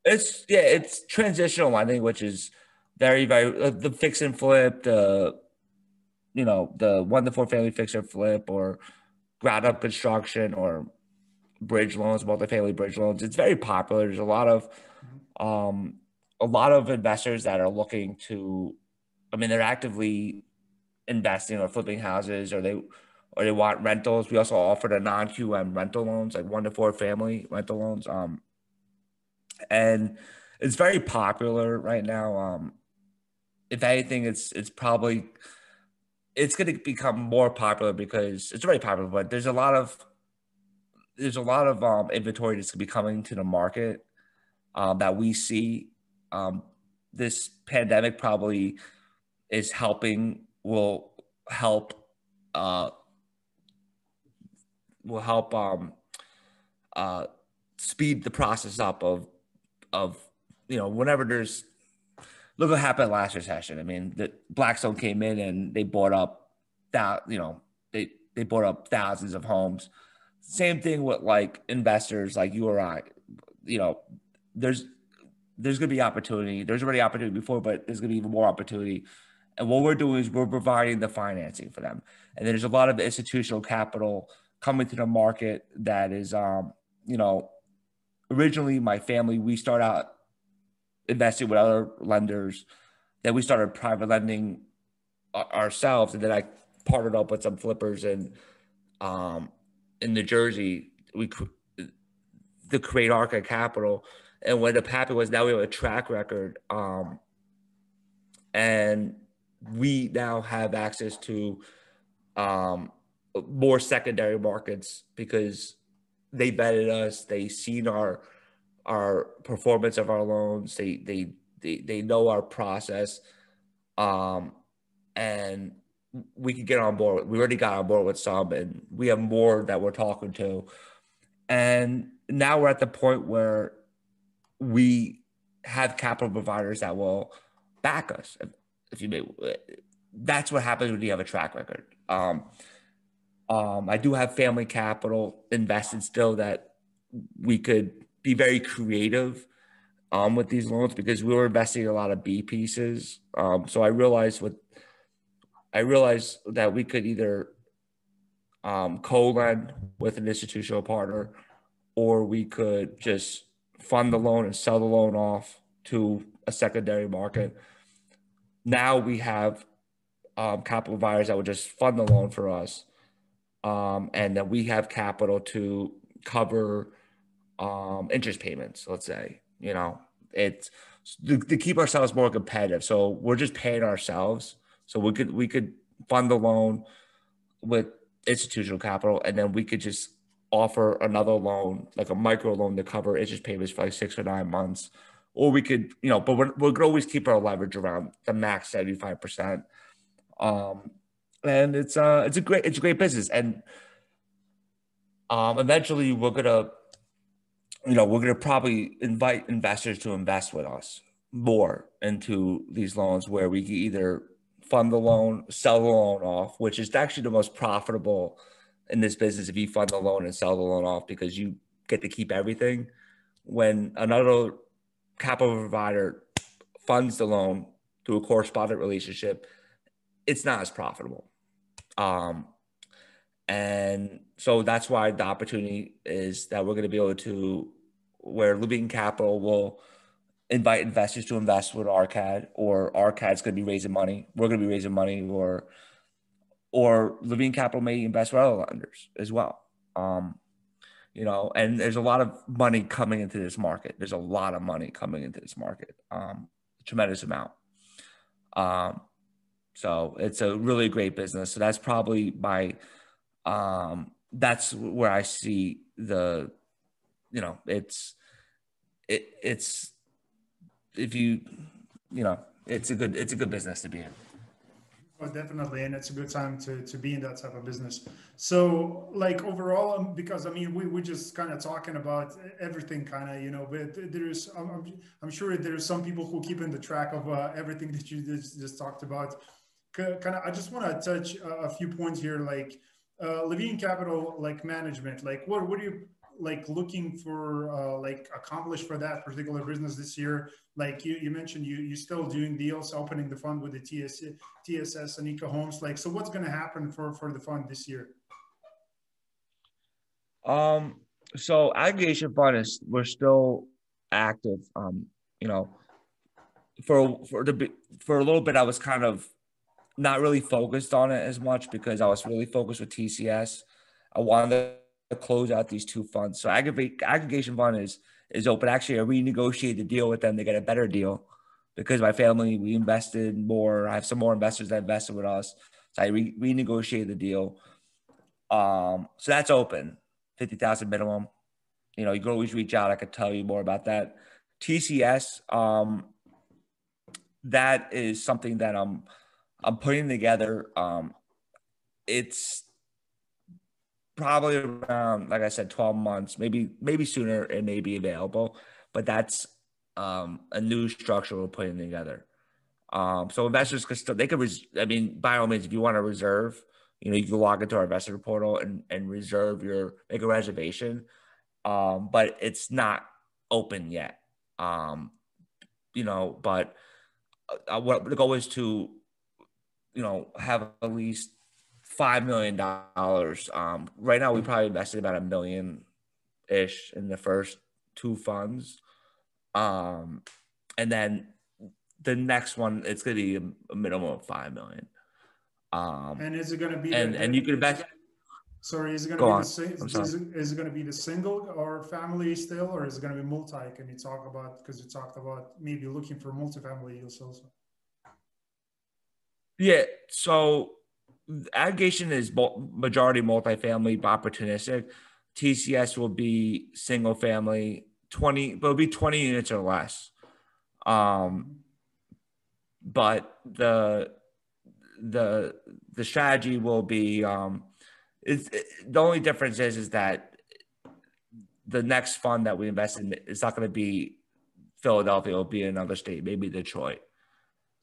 it's yeah, it's transitional lending, which is very very uh, the fix and flip, the you know the one to four family fix and flip, or ground up construction, or bridge loans, multifamily bridge loans. It's very popular. There's a lot of um, a lot of investors that are looking to. I mean, they're actively investing or flipping houses, or they or they want rentals. We also offer the non QM rental loans, like one to four family rental loans. Um, and it's very popular right now. Um, if anything, it's it's probably it's going to become more popular because it's very popular. But there's a lot of there's a lot of um, inventory that's going to be coming to the market um, that we see. Um, this pandemic probably is helping. Will help. Uh, will help um, uh, speed the process up of of you know whenever there's look what happened last recession. I mean, the Blackstone came in and they bought up that you know they they bought up thousands of homes. Same thing with like investors like you or I. You know, there's there's going to be opportunity. There's already opportunity before, but there's going to be even more opportunity. And what we're doing is we're providing the financing for them. And there's a lot of institutional capital coming to the market that is, um, you know, originally my family we start out investing with other lenders then we started private lending ourselves and then i partnered up with some flippers in um in new jersey we the create arkad capital and what the happened was now we have a track record um and we now have access to um more secondary markets because they vetted us. They seen our our performance of our loans. They they they, they know our process, um, and we could get on board. We already got on board with some, and we have more that we're talking to. And now we're at the point where we have capital providers that will back us. If, you may, that's what happens when you have a track record. Um, um, I do have family capital invested still that we could be very creative um, with these loans because we were investing a lot of B pieces. Um, so I realized what I realized that we could either um, co-lend with an institutional partner, or we could just fund the loan and sell the loan off to a secondary market. Now we have um, capital buyers that would just fund the loan for us um, and that we have capital to cover um, interest payments. Let's say, you know, it's to, to keep ourselves more competitive. So we're just paying ourselves. So we could we could fund the loan with institutional capital, and then we could just offer another loan, like a micro loan, to cover interest payments for like six or nine months. Or we could, you know, but we're, we could always keep our leverage around the max seventy five percent. Um, and it's uh it's a great it's a great business and um eventually we're gonna you know we're gonna probably invite investors to invest with us more into these loans where we can either fund the loan sell the loan off which is actually the most profitable in this business if you fund the loan and sell the loan off because you get to keep everything when another capital provider funds the loan through a correspondent relationship, it's not as profitable. Um, and so that's why the opportunity is that we're going to be able to, where Levine Capital will invite investors to invest with Arkad, or Arkad's going to be raising money. We're going to be raising money, or or Levine Capital may invest with other lenders as well. Um, you know, and there's a lot of money coming into this market. There's a lot of money coming into this market, um, tremendous amount. Um, so it's a really great business. So that's probably my, um, that's where I see the, you know, it's, it, it's, if you, you know, it's a good, it's a good business to be in. Oh, definitely, and it's a good time to to be in that type of business. So, like overall, um, because I mean, we we just kind of talking about everything, kind of, you know. But there's, I'm, I'm sure there's some people who keep in the track of uh, everything that you just, just talked about. Kind of, I just want to touch a, few points here, like uh, Levine Capital, like management, like what what do you like looking for uh, like accomplished for that particular business this year? Like you, you mentioned, you you still doing deals, opening the fund with the TS, TCS Anika Homes. Like, so what's going to happen for for the fund this year? Um. So aggregation fund is we're still active. Um. You know, for for the for a little bit, I was kind of not really focused on it as much because I was really focused with TCS. I wanted to close out these two funds. So aggregate, aggregation fund is is open. Actually, I renegotiated the deal with them to get a better deal because my family we invested more. I have some more investors that invested with us, so I re- renegotiated the deal. Um, so that's open, fifty thousand minimum. You know, you can always reach out. I could tell you more about that. TCS, um, that is something that I'm I'm putting together. Um, it's probably around, like I said, 12 months, maybe maybe sooner it may be available, but that's um, a new structure we're putting together. Um, so investors could still they could res- I mean, by all means, if you want to reserve, you know, you can log into our investor portal and and reserve your make a reservation. Um, but it's not open yet. Um, you know, but uh, what the goal is to, you know, have at least five million dollars. Um, right now, we probably invested about a million ish in the first two funds, um, and then the next one it's going to be a, minimum of five million. Um, and is it going to be and the, and you can invest? Sorry, is it going to be on. the same? Is, it, is it going to be the single or family still, or is it going to be multi? Can you talk about because you talked about maybe looking for multifamily deals also? Yeah, so aggregation is majority multifamily, opportunistic. TCS will be single family, 20, but it'll be 20 units or less. Um, but the the the strategy will be um, is the only difference is is that the next fund that we invest in is not going to be Philadelphia. It'll be another state, maybe Detroit.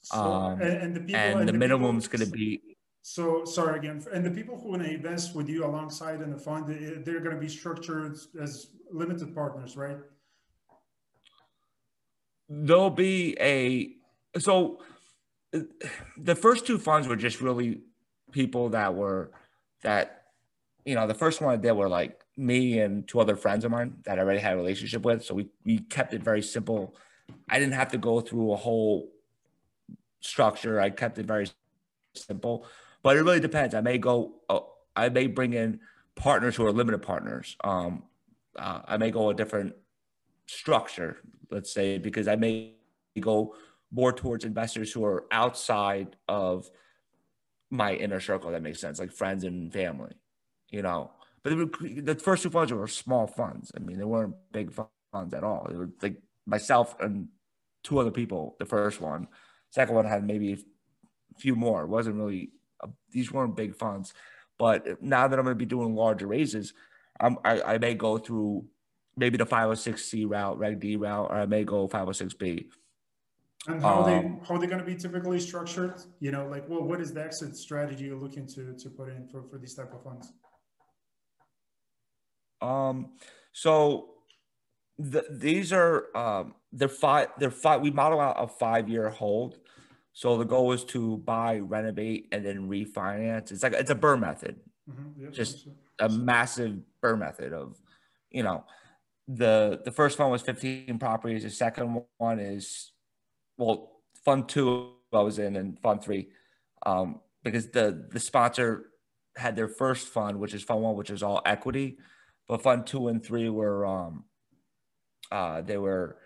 So, um, and, and, the and, the minimum is going to be so sorry again, and the people who invest with you alongside in the fund, they're going to be structured as limited partners, right? There'll be a so the first two funds were just really people that were that you know the first one they were like me and two other friends of mine that I already had a relationship with. So we we kept it very simple. I didn't have to go through a whole structure. I kept it very simple. But it really depends. I may go. Uh, I may bring in partners who are limited partners. Um, uh, I may go a different structure, let's say, because I may go more towards investors who are outside of my inner circle. That makes sense, like friends and family, you know. But were, the first two funds were small funds. I mean, they weren't big funds at all. They were like myself and two other people. The first one, second one had maybe a few more. It wasn't really these weren't big funds. But now that I'm going to be doing larger raises, I, I may go through maybe the 506C route, Reg D route, or I may go 506B. And how um, they how are they going to be typically structured? You know, like well, what is the exit strategy you're looking to to put in for for these type of funds? Um, so the, these are um, they're five. They're five. We model out a five-year hold. So the goal is to buy, renovate, and then refinance. It's like it's a BRRRR method, Mhm, yeah, Just a massive BRRRR method of, you know, the the first one was 15 properties. The second one is, well, fund two I was in and fund three, um, because the the sponsor had their first fund, which is fund one, which is all equity, but fund two and three were um, uh, they were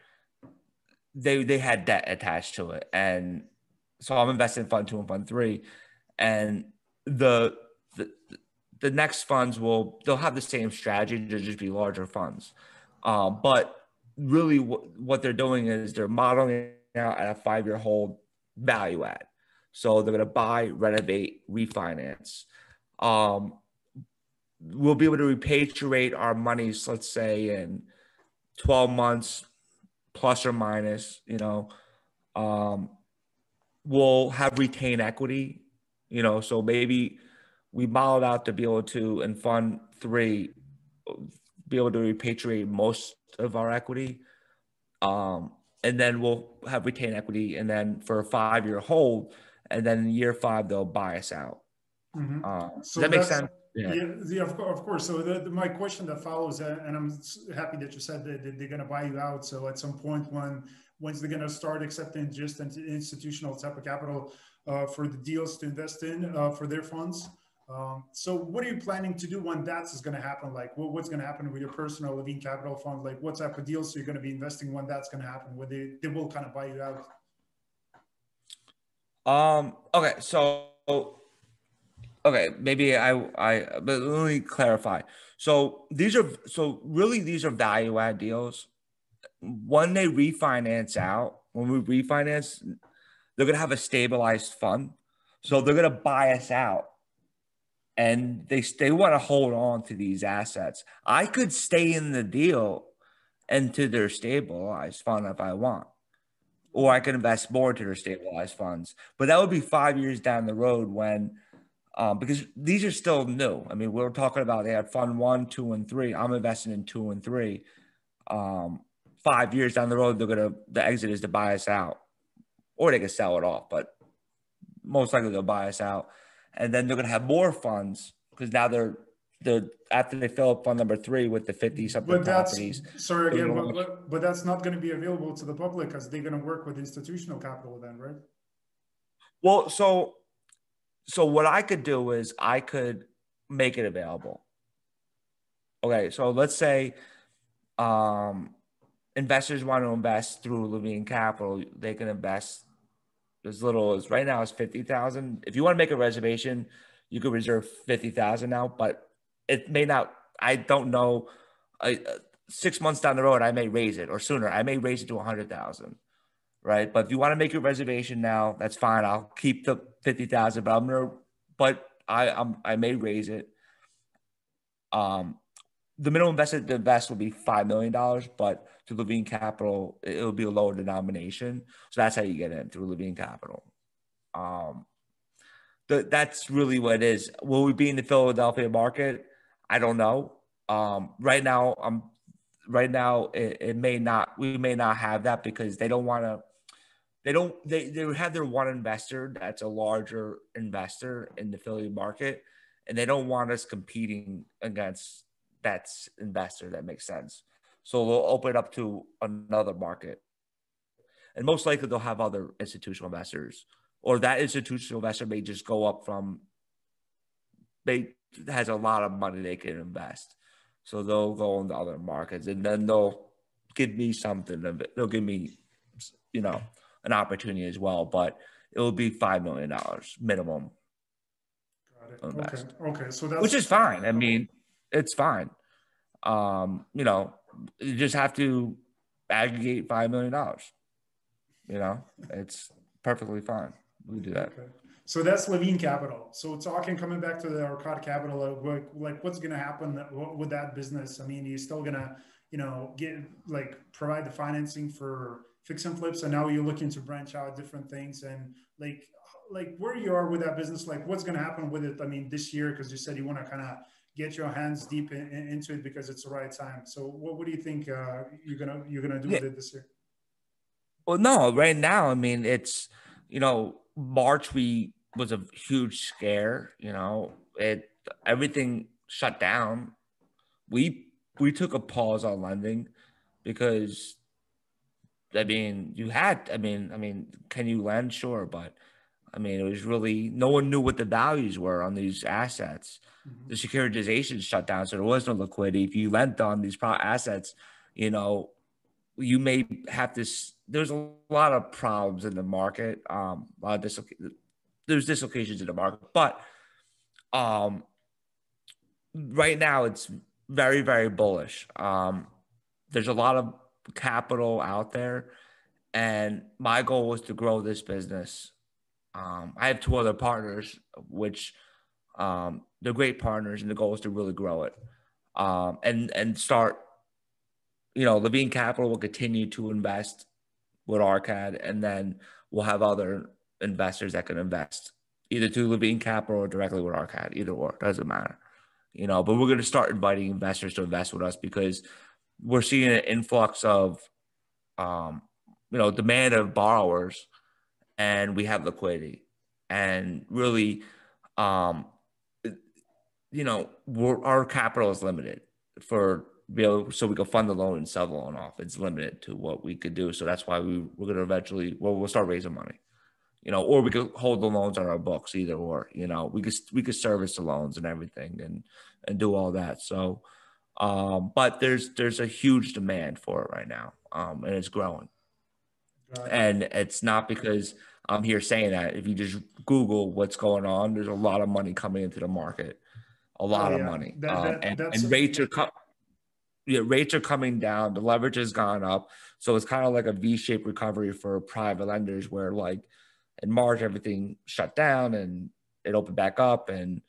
they they had debt attached to it, and so I'm invested in fund two and fund three, and the the the next funds will they'll have the same strategy to just be larger funds, um, but really what, what they're doing is they're modeling out at a five year hold value add. So they're going to buy, renovate, refinance. Um, we'll be able to repatriate our monies, let's say in 12 months, plus or minus, you know, um, we'll have retained equity, you know, so maybe we modeled out to be able to, in fund three, be able to repatriate most of our equity. Um, and then we'll have retained equity. And then for a five year hold, and then in year five, they'll buy us out. Mhm. Uh, does So that make that's- sense? Yeah. Yeah, yeah, of course, of course. So the, the- my question that follows, uh, and I'm happy that you said that, they're gonna buy you out. So at some point when, when's they're gonna start accepting just an institutional type of capital uh, for the deals to invest in uh, for their funds? Um, so what are you planning to do when that's is gonna happen? Like what, what's gonna happen with your personal Levine capital fund? Like what type of deals you're gonna be investing when that's gonna happen, where they, they will kind of buy you out? Um. Okay. So. Okay. Maybe I. I. But let me clarify. So these are. So really, these are value add deals. When they refinance out, when we refinance, they're gonna have a stabilized fund. So they're gonna buy us out, and they they want to hold on to these assets. I could stay in the deal into their stabilized fund if I want or I could invest more into their stabilized funds. But that would be five years down the road when, um, because these are still new. I mean, we're talking about they had fund one, two, and three. I'm investing in two and three. Um, five years down the road, they're gonna the exit is to buy us out, or they can sell it off, but most likely they'll buy us out, and then they're gonna have more funds because now they're they're after they fill up fund number three with the fifty something But that's, properties. sorry again, but, but, but that's not gonna be available to the public because they're gonna work with institutional capital then, right? Well, so so what I could do is I could make it available. Okay, so let's say um investors want to invest through Levine Capital, they can invest as little as right now is 50,000. If you want to make a reservation, you could reserve 50,000 now, but it may not I don't know I, uh, 6 months down the road I may raise it or sooner. I may raise it to 100,000 right? But if you want to make your reservation now, that's fine. I'll keep the fifty thousand, but I'm gonna, but I I'm, I may raise it. Um, the minimum invested to invest will be five million dollars, but to Levine Capital, it will be a lower denomination. So that's how you get in through Levine Capital. Um, the, that's really what it is. Will we be in the Philadelphia market? I don't know. Um, right now, I'm right now it, it may not we may not have that because they don't want to they don't they they have their one investor that's a larger investor in the Philly market and they don't want us competing against that investor that makes sense so they'll open it up to another market and most likely they'll have other institutional investors or that institutional investor may just go up from they has a lot of money they can invest so they'll go into other markets and then they'll give me something of it. They'll give me, you know, an opportunity as well, but it will be $5 million minimum, Got it. Invest. Okay, okay, so that's. which is fine. I mean, it's fine. Um, you know, you just have to aggregate $5 million. You know, it's perfectly fine. We do that. Okay. So that's Levine Capital. So talking, coming back to the Arkad Capital, what- like what's going to happen with that business? I mean, you're still going to, you know, get like provide the financing for fix and flips, and now you're looking to branch out different things and like, like where you are with that business, like what's going to happen with it? I mean, this year because you said you want to kind of get your hands deep in, in, into it because it's the right time. So what, what do you think uh, you're gonna you're gonna do yeah. with it this year? Well, no, right now, I mean, it's you know March we was a huge scare. You know, it everything shut down. We we took a pause on lending because I mean, you had, I mean, I mean, can you lend? Sure, but I mean, it was really no one knew what the values were on these assets. Mm-hmm. The securitization shut down, so there was no liquidity. If you lent on these pro- assets, you know, you may have this. There's a lot of problems in the market. Um, a lot of disloc- there's dislocations in the market, but um, right now it's very, very bullish. Um, there's a lot of capital out there. And my goal was to grow this business. Um, I have two other partners, which um, they're great partners, and the goal is to really grow it um, and and start. You know, Levine Capital will continue to invest with Arkad, and then we'll have other investors that can invest either through Levine Capital or directly with Arkad. Either or doesn't matter. You know, but we're going to start inviting investors to invest with us because we're seeing an influx of, um, you know, demand of borrowers, and we have liquidity, and really, um, you know, our capital is limited for be able so we can fund the loan and sell the loan off. It's limited to what we could do, so that's why we we're gonna eventually well we'll start raising money, you know, or we could hold the loans on our books, either or, you know, we could we could service the loans and everything and and do all that. So um, but there's there's a huge demand for it right now, um, and it's growing. And it's not because I'm here saying that. If you just Google what's going on, there's a lot of money coming into the market, a lot oh, yeah. of money, that, um, and, and rates are coming. Yeah, rates are coming down. The leverage has gone up, so it's kind of like a V-shaped recovery for private lenders, where like in March everything shut down and it opened back up, and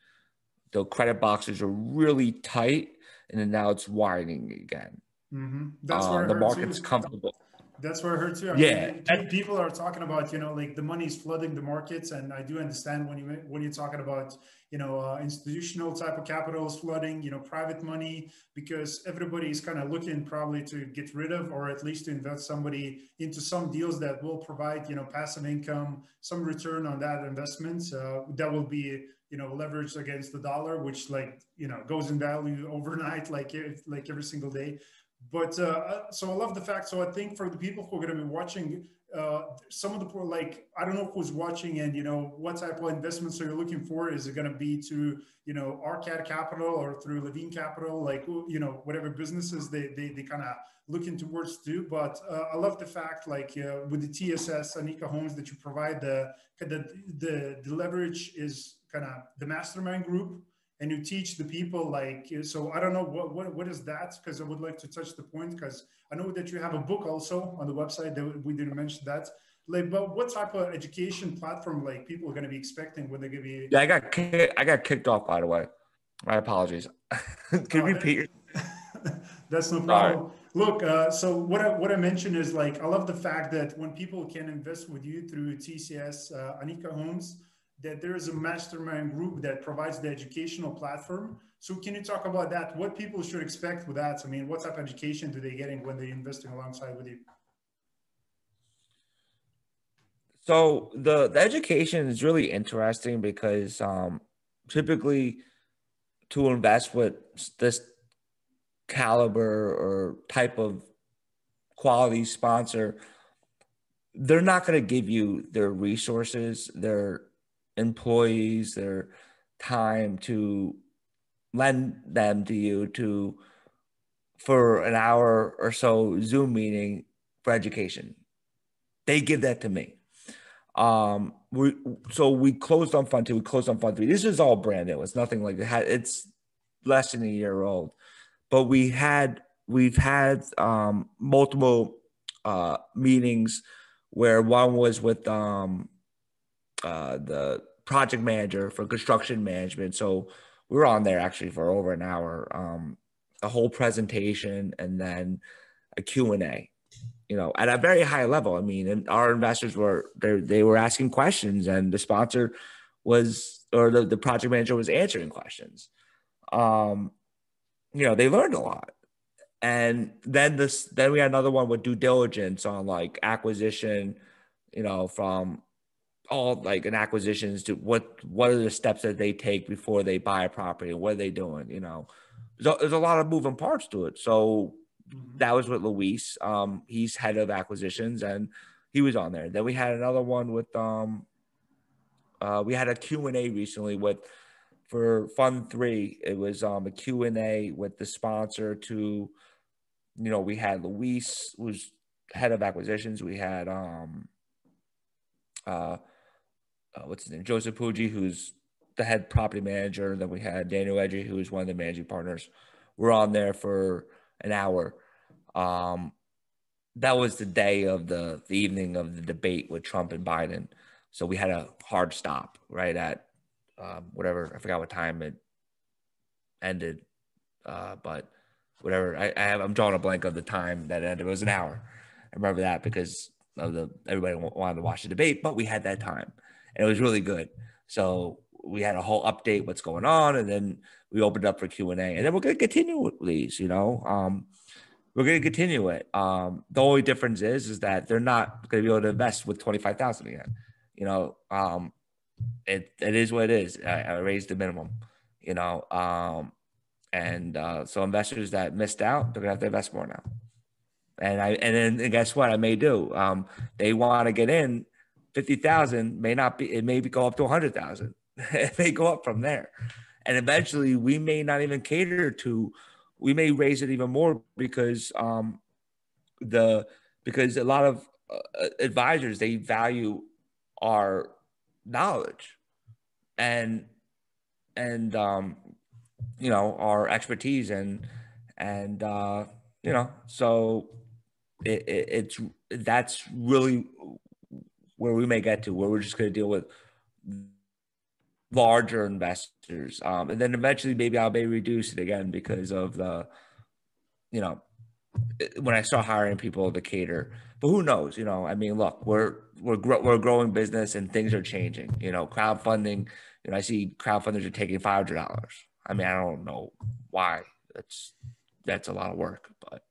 the credit boxes are really tight and then now it's widening again. Mm-hmm. That's uh, the market's too. comfortable. That's what I heard too. I yeah, mean, people are talking about you know like the money's flooding the markets, and I do understand when you when you're talking about you know uh, institutional type of capital is flooding, you know private money because everybody is kind of looking probably to get rid of or at least to invest somebody into some deals that will provide you know passive income, some return on that investment. Uh, that will be you know leveraged against the dollar which like you know goes in value overnight like like every single day but uh, uh, so i love the fact so i think for the people who are going to be watching uh, some of the like i don't know who's watching and you know what type of investments are you looking for. Is it going to be to you know arkad capital or through levine capital? Like you know whatever businesses they they, they kind of looking towards do. But uh, i love the fact like uh, with the tcs anika homes that you provide the the the, the leverage is kind of the mastermind group and you teach the people like so i don't know what what, what is that? Because i would like to touch the point because i know that you have a book also on the website that we didn't mention that. Like but what type of education platform like people are going to be expecting when they give you yeah i got kicked, i got kicked off by the way. My apologies. Can you repeat? That's no problem. Look uh, so what I, what I mentioned is like i love the fact that when people can invest with you through tcs uh, anika homes that there is a mastermind group that provides the educational platform. So can you talk about that? What people should expect with that? I mean, what type of education do they getting when they're investing alongside with you? So the, the education is really interesting because um, typically to invest with this caliber or type of quality sponsor, they're not going to give you their resources, their employees their time to lend them to you to for an hour or so Zoom meeting for education. They give that to me. Um, we so we closed on fund two. We closed on fund three. This is all brand new. It's nothing like it. It's less than a year old, but we had we've had um, multiple uh, meetings where one was with um, uh, the project manager for construction management. So we were on there actually for over an hour, um, a whole presentation, and then a Q and A. You know, at a very high level. I mean, and our investors were they they were asking questions, and the sponsor was or the, the project manager was answering questions. um, you know, they learned a lot. And then this, then we had another one with due diligence on like acquisition, you know, from all like an acquisitions to what what are the steps that they take before they buy a property? and What are they doing? You know, there's a, there's a lot of moving parts to it. So mm-hmm. that was with Luis. Um, he's head of acquisitions, and he was on there. Then we had another one with um, uh, we had a Q and A recently with for Fund Three. It was um a Q and A with the sponsor to, you know, we had Luis who's head of acquisitions. We had um, uh, uh what's his name, Joseph Puggi, who's the head property manager. Then we had Daniel Edry, who is one of the managing partners. We're on there for an hour. Um, that was the day of the, the evening of the debate with Trump and Biden. So we had a hard stop right at um, whatever I forgot what time it ended, uh, but whatever I, I have, I'm drawing a blank of the time that ended. It was an hour. I remember that because of the everybody wanted to watch the debate, but we had that time and it was really good. So we had a whole update what's going on, and then we opened up for Q and A, and then we're going to continue with these. You know, um, we're going to continue it. Um, the only difference is is that they're not going to be able to invest with twenty five thousand again. You know, um, it it is what it is. I, I raised the minimum. You know, um, and uh, so investors that missed out, they're to have to invest more now. And I and then and guess what? I may do. Um, they want to get in. Fifty thousand may not be. It may go up to a hundred thousand they go up from there. And eventually we may not even cater to, we may raise it even more because um, the, because a lot of uh, advisors, they value our knowledge and, and, um, you know, our expertise and, and, uh, you know, so it, it, it's, that's really where we may get to where we're just going to deal with larger investors. Um, and then eventually maybe I'll may reduce it again because of the, you know, when I start hiring people to cater. But who knows? You know, I mean, look, we're we're we're a growing business and things are changing. You know, crowdfunding. You know, I see crowdfunders are taking five hundred dollars. I mean, I don't know why. That's that's a lot of work, but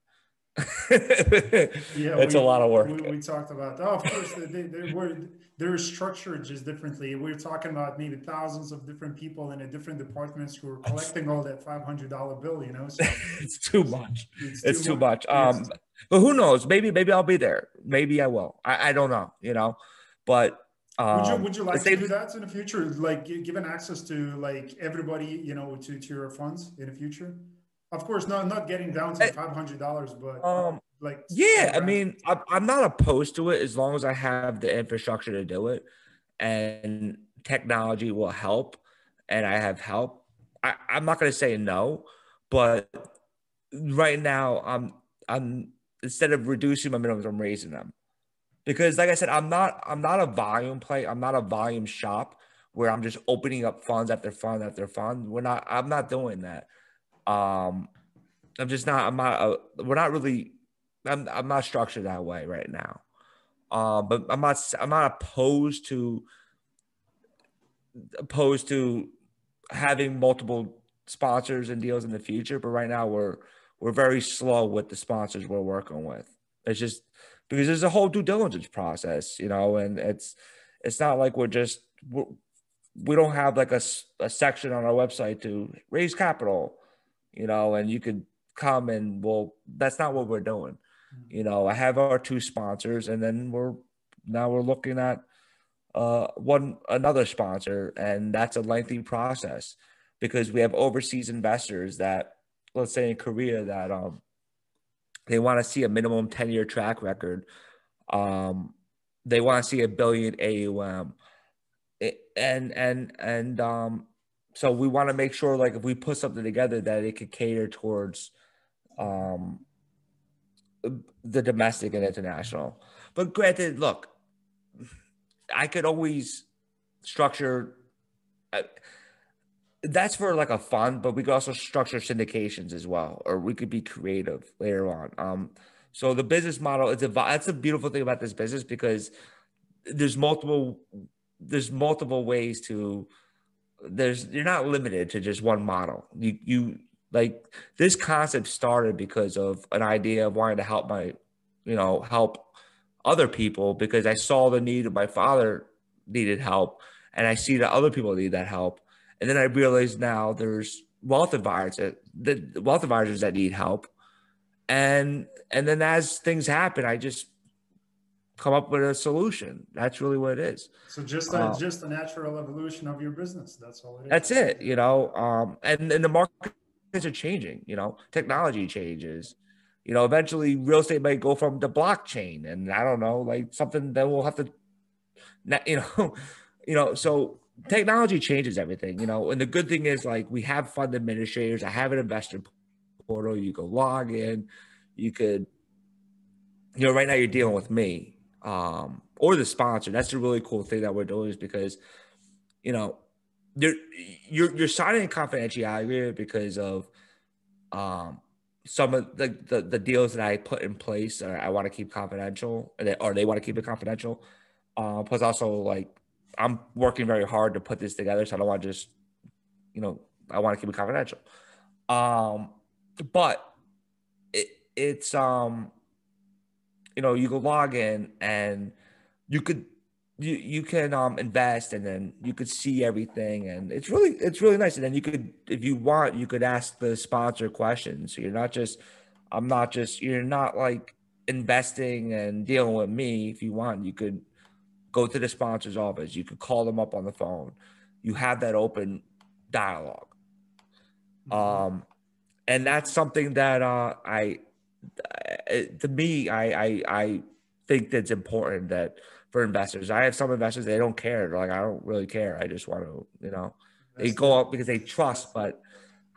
yeah, it's a lot of work. We, we, talked about. Oh, of course, they, they were they're structured just differently. We're talking about maybe thousands of different people in a different departments who are collecting all that five hundred dollar bill. You know, so it's too much. It's, it's too, too, much. much. Um, but who knows? Maybe maybe I'll be there. Maybe I will. I, I don't know. You know, but um, would you would you like to do that in the future? Like given access to like everybody, you know, to to your funds in the future? Of course, not not getting down to five hundred dollars, but um, like yeah, I mean, I, I'm not opposed to it as long as I have the infrastructure to do it, and technology will help, and I have help. I, I'm not going to say no, but right now, I'm I'm instead of reducing my minimums, I'm raising them because, like I said, I'm not I'm not a volume play. I'm not a volume shop where I'm just opening up funds after fund after fund. We're not. I'm not doing that. Um, I'm just not. I'm not. Uh, we're not really. I'm. I'm not structured that way right now. Um, but I'm not. I'm not opposed to. Opposed to having multiple sponsors and deals in the future, but right now we're we're very slow with the sponsors we're working with. It's just because there's a whole due diligence process, you know, and it's it's not like we're just we're, we don't have like a, a section on our website to raise capital you know, and you could come and well, that's not what we're doing. You know, I have our two sponsors, and then we're now we're looking at uh, one another sponsor, and that's a lengthy process because we have overseas investors that, let's say in Korea, that um, they want to see a minimum ten year track record. Um, they want to see a billion AUM, it, and and and um, so we want to make sure like if we put something together that it could cater towards um the domestic and international. But granted look i could always structure uh, that's for like a fund but we could also structure syndications as well or we could be creative later on. Um so the business model it's a that's a beautiful thing about this business because there's multiple there's multiple ways to there's you're not limited to just one model. You you like this concept started because of an idea of wanting to help my, you know, help other people because I saw the need of my father needed help and I see that other people need that help. And then I realized now there's wealth advisors that the wealth advisors that need help. And and then as things happen, I just come up with a solution. That's really what it is. So just a, uh, just a natural evolution of your business. That's all it is. That's it. You know, um, and and the markets are changing. You know, technology changes. You know, eventually real estate might go from the blockchain, and I don't know, like something that we'll have to, you know, you know. So technology changes everything. You know, and the good thing is like we have fund administrators. I have an investor portal. You go log in. You could, you know, right now you're dealing with me, um, or the sponsor. That's the really cool thing that we're doing is because, you know, you're you're signing a confidentiality agreement because of um some of the, the, the deals that I put in place or I want to keep confidential or they, they want to keep it confidential. Uh, plus also like I'm working very hard to put this together. So I don't want to just, you know, I want to keep it confidential. Um, but it, it's, um, you know, you can log in and you could you you can um invest and then you could see everything and it's really it's really nice. And then you could if you want you could ask the sponsor questions. So you're not just i'm not just you're not like investing and dealing with me. If you want you could go to the sponsor's office. You could call them up on the phone. You have that open dialogue. Mm-hmm. um and that's something that uh i to me i i i think that's important that for investors. I have some investors they don't care. They're like, I don't really care. I just want to, you know, they go up because they trust. But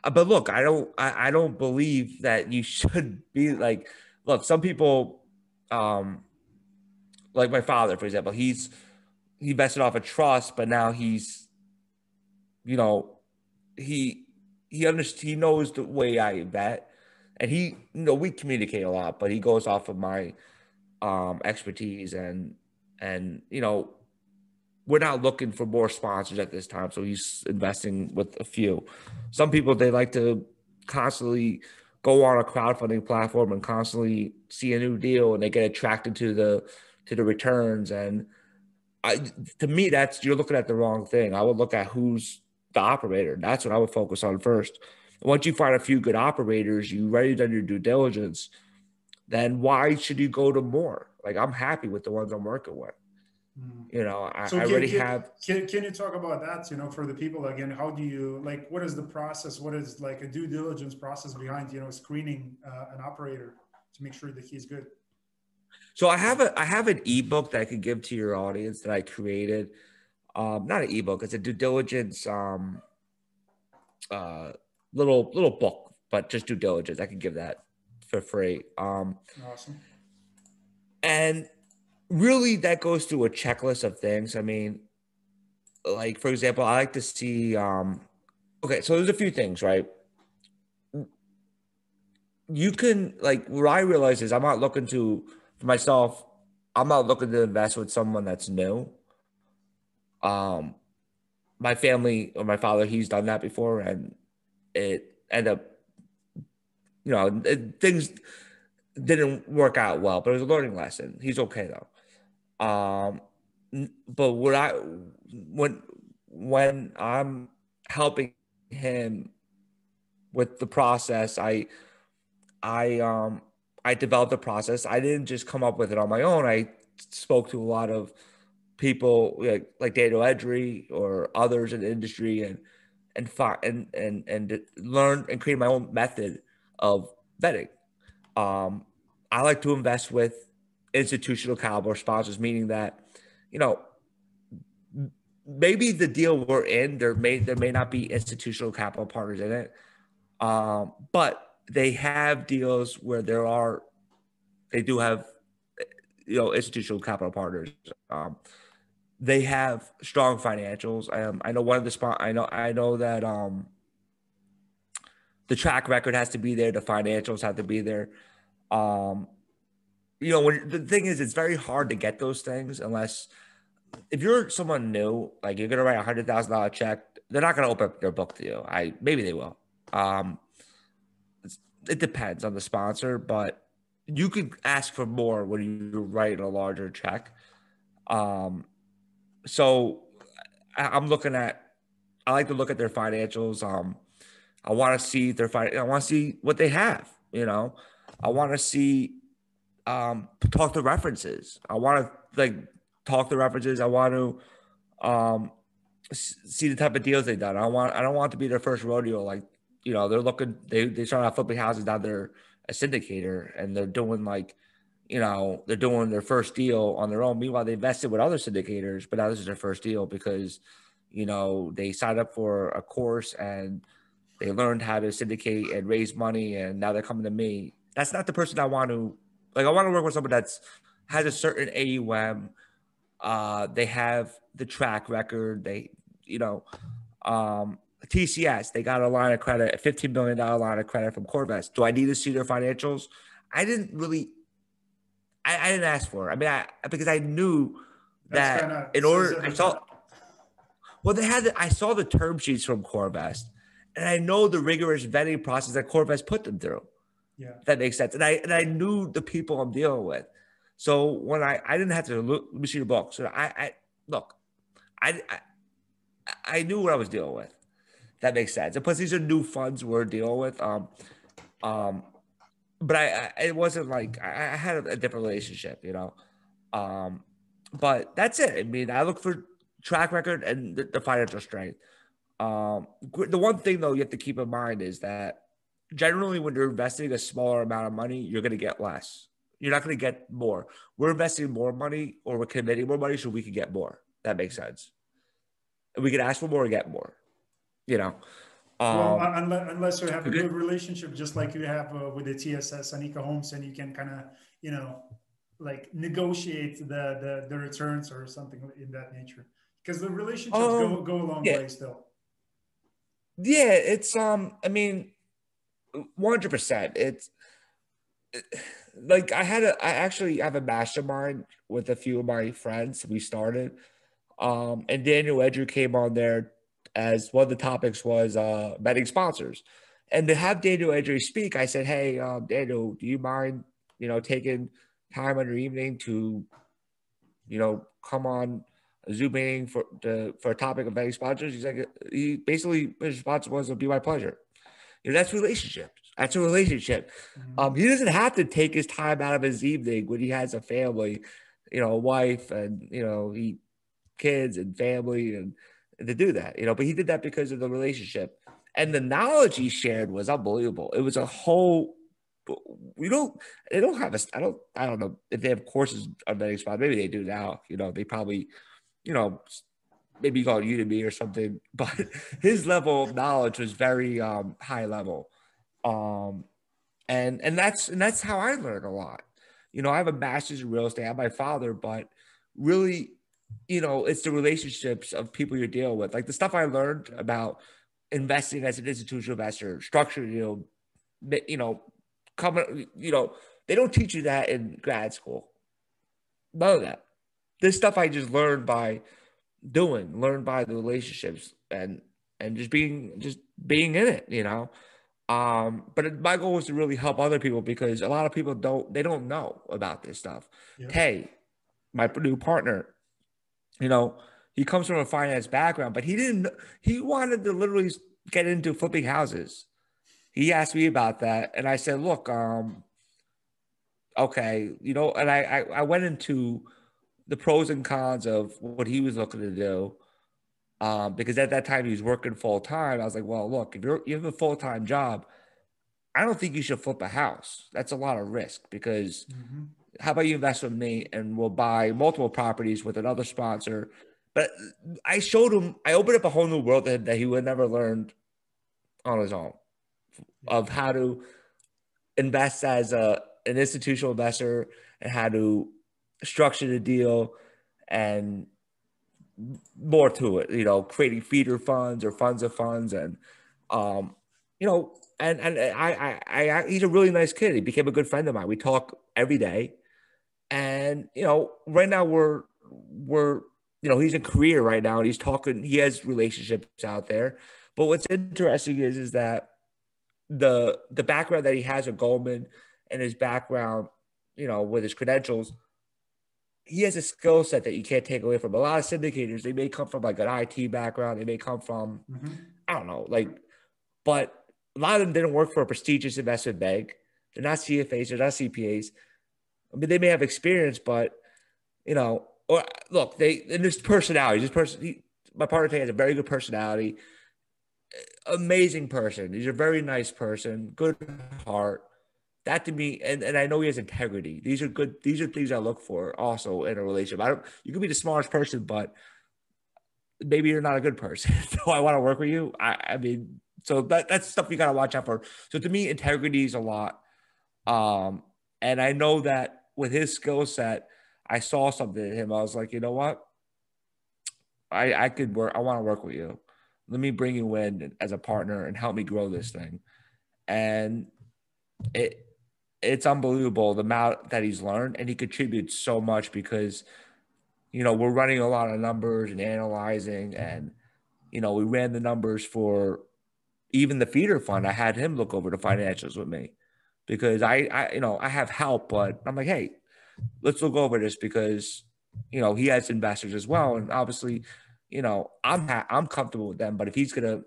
uh, but look, I don't I, I don't believe that you should be like look, some people um like my father, for example, he's he invested off a trust, but now he's you know, he he understands he knows the way I bet and he you know we communicate a lot, but he goes off of my um expertise and and you know we're not looking for more sponsors at this time. So he's investing with a few. Some people they like to constantly go on a crowdfunding platform and constantly see a new deal and they get attracted to the to the returns. And I, to me that's you're looking at the wrong thing. I would look at who's the operator. That's what i would focus on first once you find a few good operators you ready done your due diligence then why should you go to more like I'm happy with the ones I'm working with. Mm. You know, I, so I already can, have. Can, can you talk about that? You know, for the people again, how do you like? What is the process? What is like a due diligence process behind you know screening uh, an operator to make sure that he's good? So I have a I have an ebook that I could give to your audience that I created. Um, not an ebook; it's a due diligence um, uh, little little book, but just due diligence. I can give that for free. Um, awesome and really that goes through a checklist of things. I mean, like for example, I like to see um okay, so there's a few things, right? You can like what I realize is I'm not looking to for myself, I'm not looking to invest with someone that's new. Um my family or my father, he's done that before and it ended up you know, it, things didn't work out well, but it was a learning lesson. He's okay though. Um, but what I when when I'm helping him with the process, I I um I developed the process. I didn't just come up with it on my own. I spoke to a lot of people like like Daniel Edry or others in the industry and and find and and and learn and create my own method of vetting. Um, I like to invest with institutional caliber sponsors, meaning that, you know, maybe the deal we're in, there may there may not be institutional capital partners in it. Um, but they have deals where there are they do have you know institutional capital partners. Um, they have strong financials. Um, I know one of the spot. I know. I know that um, the track record has to be there. The financials have to be there. Um, you know, when the thing is, it's very hard to get those things unless if you're someone new, like you're gonna write a hundred thousand dollar check, they're not gonna open up their book to you. I maybe they will. Um, it depends on the sponsor, but you could ask for more when you write a larger check. Um, so I'm looking at. I like to look at their financials. Um, I want to see their fin- I want to see what they have. You know, I want to see um, talk to references. I want to like talk to references. I want to um, see the type of deals they've done. I want I don't want to be their first rodeo. Like you know, they're looking they they start out flipping houses now they're a syndicator and they're doing like you know they're doing their first deal on their own. Meanwhile, they invested with other syndicators, but now this is their first deal because you know they signed up for a course and they learned how to syndicate and raise money, and now they're coming to me. That's not the person I want to like. I want to work with someone that's has a certain AUM. Uh, they have the track record. They, you know, um, TCS. They got a line of credit, a fifteen million dollar line of credit from CoreVest. Do I need to see their financials? I didn't really. I, I didn't ask for it. I mean, I because I knew that kinda, in order, I saw. Well, they had. The, I saw the term sheets from CoreVest, and I know the rigorous vetting process that CoreVest put them through. Yeah, that makes sense. And I and I knew the people I'm dealing with. So when I I didn't have to look, let me see the book. So I I look, I I, I knew what I was dealing with. That makes sense. And plus, these are new funds we're dealing with. Um, um, but I, I it wasn't like I, I had a, different relationship, you know. Um, but that's it. I mean, I look for track record and the, the financial strength. Um, the one thing though you have to keep in mind is that generally when you're investing a smaller amount of money, you're going to get less. You're not going to get more. We're investing more money or we're committing more money so we can get more. That makes sense. We can ask for more and get more. You know. Um, well, unless, unless you have a good relationship, just like you have uh, with the TCS, Anika Homes, and you can kind of, you know, like negotiate the, the the returns or something in that nature. Because the relationships um, go, go a long yeah. way still. Yeah, it's um. I mean, one hundred percent. It's like I had a. I actually have a mastermind with a few of my friends. We started, um, and Daniel Edry came on there as one of the topics was uh betting sponsors, and to have Daniel Edry speak, I said, "Hey, um, Daniel, do you mind, you know, taking time on your evening to, you know, come on?" Zoom meeting for the for a topic of betting sponsors. He's like he basically his response was it'll be my pleasure. You know, that's relationships. That's a relationship. Mm-hmm. Um, he doesn't have to take his time out of his evening when he has a family, you know, a wife and you know, he kids and family and to do that, you know, but he did that because of the relationship. And the knowledge he shared was unbelievable. It was a whole we don't they don't have a I don't I don't know if they have courses on betting spot. Maybe they do now. You know, they probably you know, maybe call it Udemy or something, but his level of knowledge was very um, high level. Um, and and that's and that's how I learned a lot. You know, I have a master's in real estate. I have my father, but really, you know, it's the relationships of people you deal with. Like the stuff I learned about investing as an institutional investor, structured know, you know, coming, you know, they don't teach you that in grad school. None of that this stuff I just learned by doing, learned by the relationships and and just being just being in it, you know. Um, but my goal was to really help other people because a lot of people don't they don't know about this stuff. Yeah. Hey, my new partner, you know, he comes from a finance background, but he didn't he wanted to literally get into flipping houses. He asked me about that, and I said, look, um, okay, you know, and I I, I went into the pros and cons of what he was looking to do. Um, because at that time he was working full time. I was like, well, look, if you're you have a full time job, I don't think you should flip a house. That's a lot of risk because mm-hmm. How about you invest with me and we'll buy multiple properties with another sponsor. But I showed him, I opened up a whole new world that, he would never learned on his own of how to invest as a an institutional investor and how to structure the deal and more to it, you know, creating feeder funds or funds of funds and um, you know, and and I, I I he's a really nice kid. He became a good friend of mine. We talk every day. And you know, right now we're we're you know, he's in Korea right now and he's talking, he has relationships out there. But what's interesting is, is that the the background that he has at Goldman and his background, you know, with his credentials, he has a skill set that you can't take away from a lot of syndicators. They may come from like an IT background, they may come from, mm-hmm. I don't know, like, but a lot of them didn't work for a prestigious investment bank. They're not CFAs, they're not CPAs. I mean, they may have experience, but you know, or look, they and this personality, this person, he, my partner has a very good personality, amazing person. He's a very nice person, good heart. That to me, and, and I know he has integrity. These are good. These are things I look for also in a relationship. I don't. You can be the smartest person, but maybe you're not a good person. so I want to work with you. I, I mean, so that that's stuff you got to watch out for. So to me, integrity is a lot. Um, and I know that with his skill set, I saw something in him. I was like, you know what? I I could work. I want to work with you. Let me bring you in as a partner and help me grow this thing. And it it's unbelievable the amount that he's learned, and he contributes so much because you know we're running a lot of numbers and analyzing, and you know we ran the numbers for even the feeder fund. I had him look over the financials with me because I, I you know I have help, but I'm like, hey, let's look over this because you know he has investors as well, and obviously, you know I'm ha- I'm comfortable with them. But if he's gonna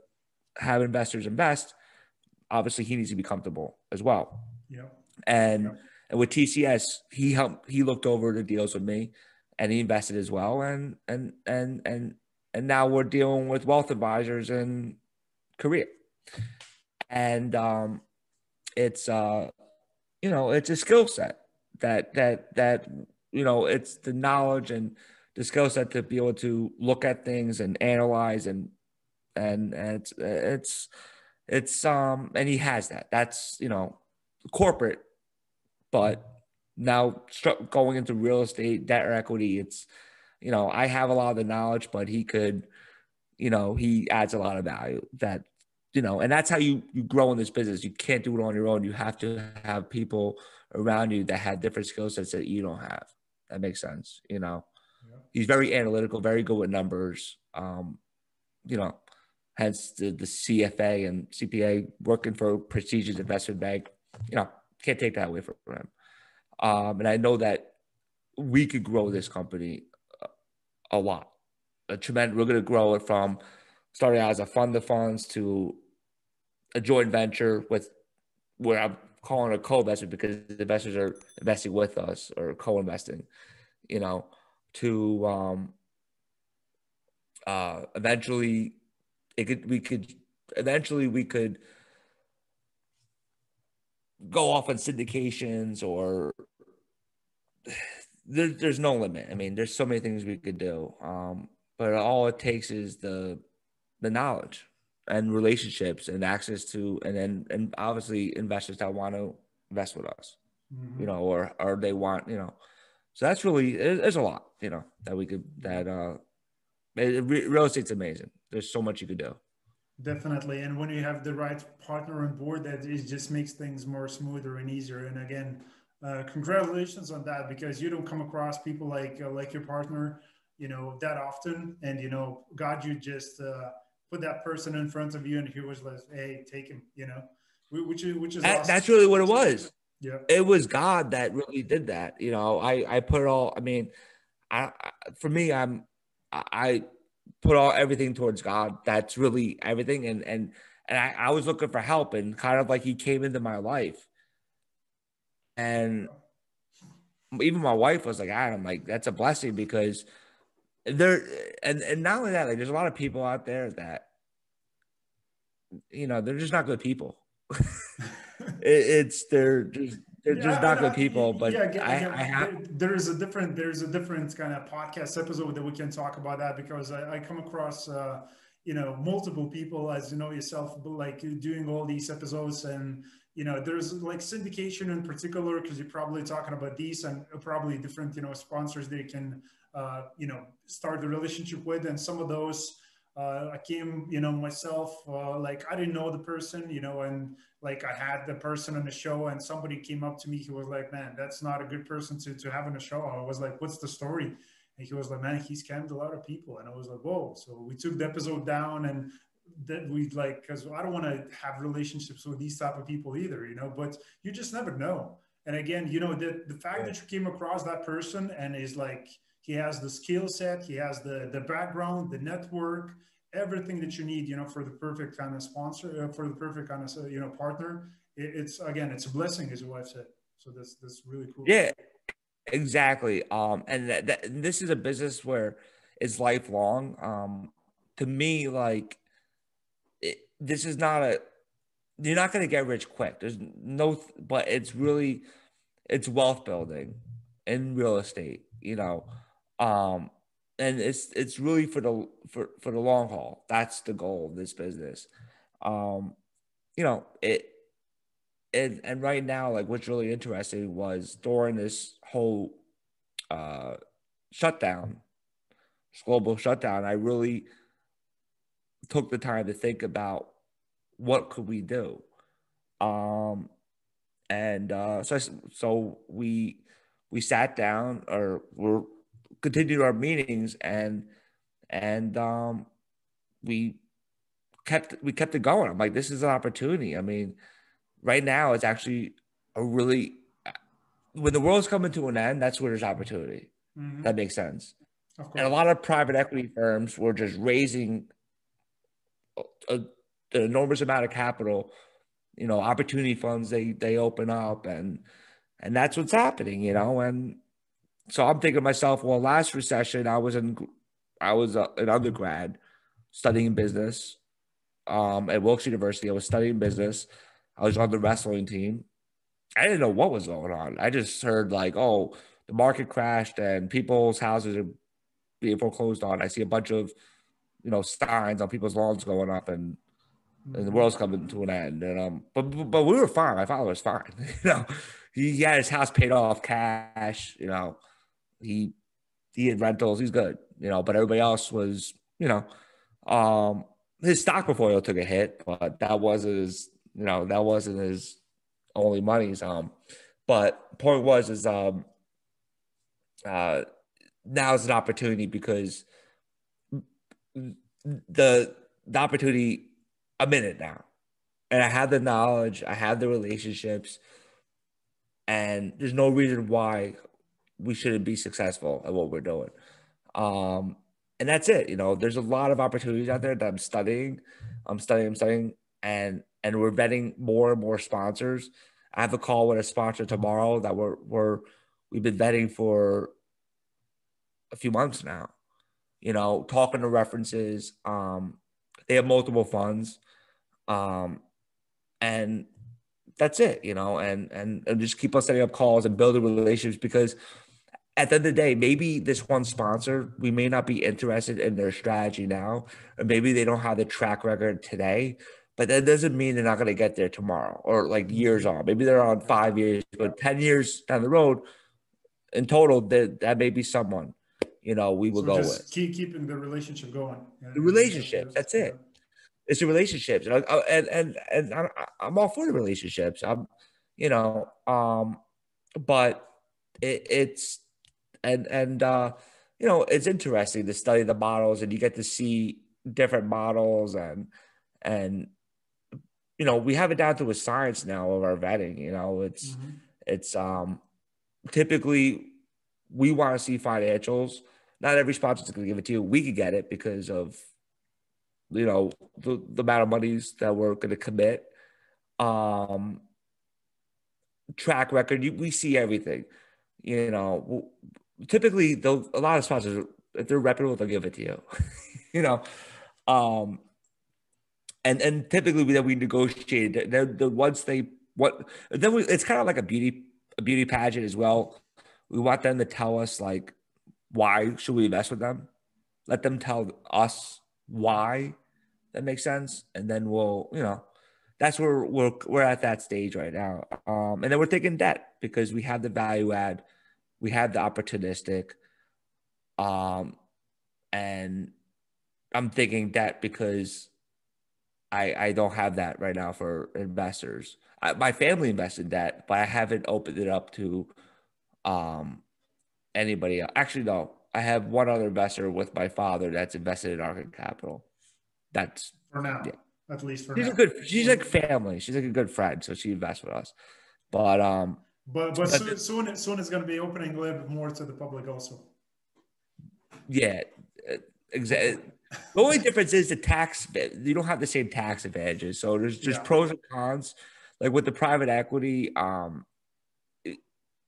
have investors invest, obviously he needs to be comfortable as well. Yeah. And yeah. and with TCS, he helped he looked over the deals with me, and he invested as well. And and and and and now we're dealing with wealth advisors in Korea, and um, it's uh, you know, it's a skill set that that that you know it's the knowledge and the skill set to be able to look at things and analyze and and, and it's it's it's um and he has that. That's you know corporate but now going into real estate debt or equity it's you know i have a lot of the knowledge but he could you know he adds a lot of value that you know and that's how you you grow in this business you can't do it on your own you have to have people around you that have different skill sets that you don't have. That makes sense. You know, yeah. he's very analytical, very good with numbers. Um, you know, hence the, the CFA and CPA working for a prestigious investment bank. You know, can't take that away from him. Um, and I know that we could grow this company a, a lot. A tremendous. We're going to grow it from starting out as a fund of funds to a joint venture with where I'm calling a co-investor because the investors are investing with us or co-investing, you know, to um uh eventually it could we could eventually we could go off on syndications or there, there's no limit. I mean, there's so many things we could do. Um, but all it takes is the the knowledge and relationships and access to and then and obviously investors that want to invest with us mm-hmm. you know or or they want you know. So that's really there's a lot you know that we could that uh it, real estate's amazing. There's so much you could do. Definitely. And when you have the right partner on board that it just makes things more smoother and easier. And again uh, congratulations on that because you don't come across people like uh, like your partner you know that often. And you know god you just uh, put that person in front of you and he was like, hey, take him, you know, which is, which is that, awesome. that's really what it was. Yeah. It was God that really did that. You know, I, I put all, I mean, I, I for me, I'm, I put all everything towards God. That's really everything. And, and, and I, I was looking for help and kind of like he came into my life. And even my wife was like, Adam, like that's a blessing because there and and not only that, like there's a lot of people out there that you know they're just not good people. it, it's they're just they're yeah, just not good people. But yeah, I, I, I have there is a different there's a different kind of podcast episode that we can talk about that because I, I come across uh, you know multiple people as you know yourself like doing all these episodes and you know there's like syndication in particular because you're probably talking about these and probably different you know sponsors they can uh, you know, start the relationship with. And some of those, uh, I came, you know, myself, uh, like I didn't know the person, you know, and like I had the person on the show and somebody came up to me, he was like, man, that's not a good person to, to have on the show. I was like, what's the story? And he was like, man, he scammed a lot of people. And I was like, whoa. So we took the episode down and that we like, because I don't want to have relationships with these type of people either, you know, but you just never know. And again, you know, the, the fact yeah. that you came across that person and is like, he has the skill set, he has the, the background, the network, everything that you need, you know, for the perfect kind of sponsor, uh, for the perfect kind of, you know, partner. It, it's again, it's a blessing, as your wife said. So that's, that's really cool. Yeah, exactly. Um, and that, that, this is a business where it's lifelong. Um, to me, like it, this is not a, you're not going to get rich quick. There's no, but it's really, it's wealth building in real estate, you know. Um, and it's it's really for the for for the long haul. That's the goal of this business. Um, you know, it and and right now, like what's really interesting was during this whole uh shutdown, global shutdown, I really took the time to think about what could we do. Um and uh so so we we sat down or we're continued our meetings and and um, we kept we kept it going. I'm like, this is an opportunity. I mean, right now it's actually a really when the world's coming to an end, that's where there's opportunity. Mm-hmm. That makes sense. And a lot of private equity firms were just raising a, a, an enormous amount of capital. You know, opportunity funds they they open up and and that's what's happening. You know, and so I'm thinking to myself, well, last recession, I was in, I was uh, an undergrad studying business um, at Wilkes University. I was studying business. I was on the wrestling team. I didn't know what was going on. I just heard like, oh, the market crashed and people's houses are being foreclosed on. I see a bunch of, you know, signs on people's lawns going up and and the world's coming to an end. And um, but but we were fine. My father was fine. you know, he, he had his house paid off, cash. You know, he he had rentals. He's good, you know. But everybody else was, you know, um, his stock portfolio took a hit, but that wasn't his, you know, that wasn't his only monies. Um, but point was is um, uh, now is an opportunity because the the opportunity I'm it now, and I have the knowledge, I have the relationships, and there's no reason why we shouldn't be successful at what we're doing. Um, and that's it. You know, there's a lot of opportunities out there that I'm studying. I'm studying, I'm studying, and and we're vetting more and more sponsors. I have a call with a sponsor tomorrow that we're we're we've been vetting for a few months now. You know, talking to references. Um, they have multiple funds. Um, and that's it, you know, and, and and just keep on setting up calls and building relationships because at the end of the day, maybe this one sponsor, we may not be interested in their strategy now, or maybe they don't have the track record today, but that doesn't mean they're not going to get there tomorrow or like years on. Maybe they're on five years, but 10 years down the road, in total, that, that may be someone, you know, we will so go with. Keep keeping the relationship going. The relationship, that's it. It's the relationships. And, and, and, and I'm all for the relationships. I'm, you know, um, but it, it's, and and uh, you know it's interesting to study the models and you get to see different models and and you know we have it down to a science now of our vetting you know it's mm-hmm. it's um typically we want to see financials. Not every sponsor is going to give it to you. We could get it because of you know the, the amount of monies that we're going to commit. Um track record you, we see everything. You know typically they'll a lot of sponsors if they're reputable they'll give it to you you know? Um and and typically we, we negotiate they're the once they what then we, it's kind of like a beauty a beauty pageant as well. We want them to tell us like why should we invest with them? Let them tell us why that makes sense and then we'll you know that's where we're we're at that stage right now. Um and then we're taking debt because we have the value add we have the opportunistic. Um, and I'm thinking that because I I don't have that right now for investors. I, my family invested that, but I haven't opened it up to um anybody else. Actually, no, I have one other investor with my father that's invested in Arkad Capital. That's for now, yeah. at least for now. she's now. a good. She's like family. She's like a good friend, so she invests with us. But um, but but, but soon, soon soon it's going to be opening a little bit more to the public also. Yeah, exactly. The only difference is the tax. You don't have the same tax advantages, so there's just yeah. pros and cons. Like with the private equity, um,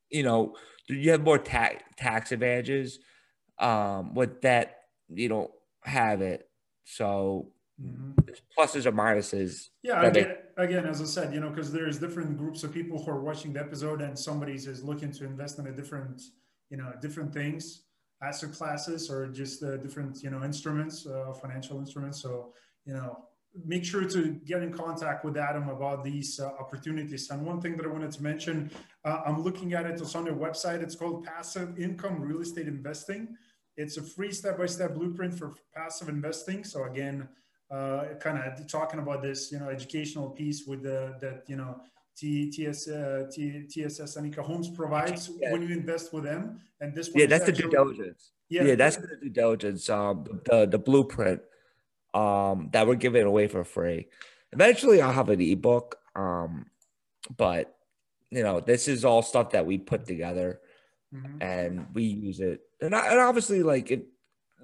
you know, you have more tax tax advantages. Um, with that, you don't have it. So mm-hmm. pluses or minuses. Yeah, again, again, as I said, you know, because there's different groups of people who are watching the episode, and somebody's is looking to invest in a different, you know, different things, asset classes, or just uh, different, you know, instruments, uh, financial instruments. So, you know, make sure to get in contact with Adam about these uh, opportunities. And one thing that I wanted to mention, uh, I'm looking at it. It's on their website. It's called Passive Income Real Estate Investing. It's a free step-by-step blueprint for passive investing. So again, uh, kind of talking about this, you know, educational piece with the that you know T, TS, uh, T, TCS Anika Homes provides yeah. when you invest with them. And this yeah, that's actually, the due diligence. Yeah, yeah that's the due diligence. Um, the the blueprint um that we're giving away for free. Eventually, I'll have an ebook. Um, but you know, this is all stuff that we put together, mm-hmm. and we use it and, I, and obviously like it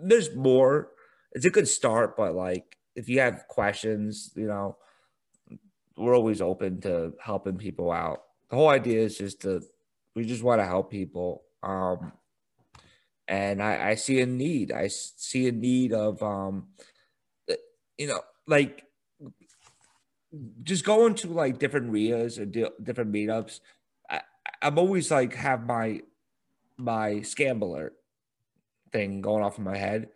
there's more it's a good start but like if you have questions you know we're always open to helping people out. The whole idea is just to we just want to help people um and I, I see a need. I see a need of um you know like just going to like different RIAs or di- different meetups I, i'm always like have my my scam alert thing going off in my head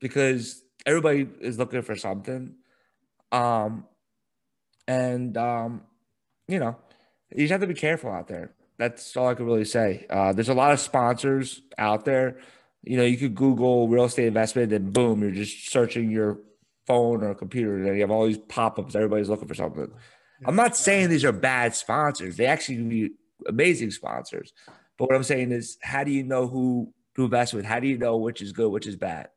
because everybody is looking for something. Um, and um, you know, you just have to be careful out there. That's all I can really say. Uh, there's a lot of sponsors out there. You know, you could Google real estate investment and boom, you're just searching your phone or computer and you have all these pop-ups. Everybody's looking for something. I'm not saying these are bad sponsors. They actually can be amazing sponsors. But what I'm saying is, how do you know who to invest with. How do you know which is good, which is bad?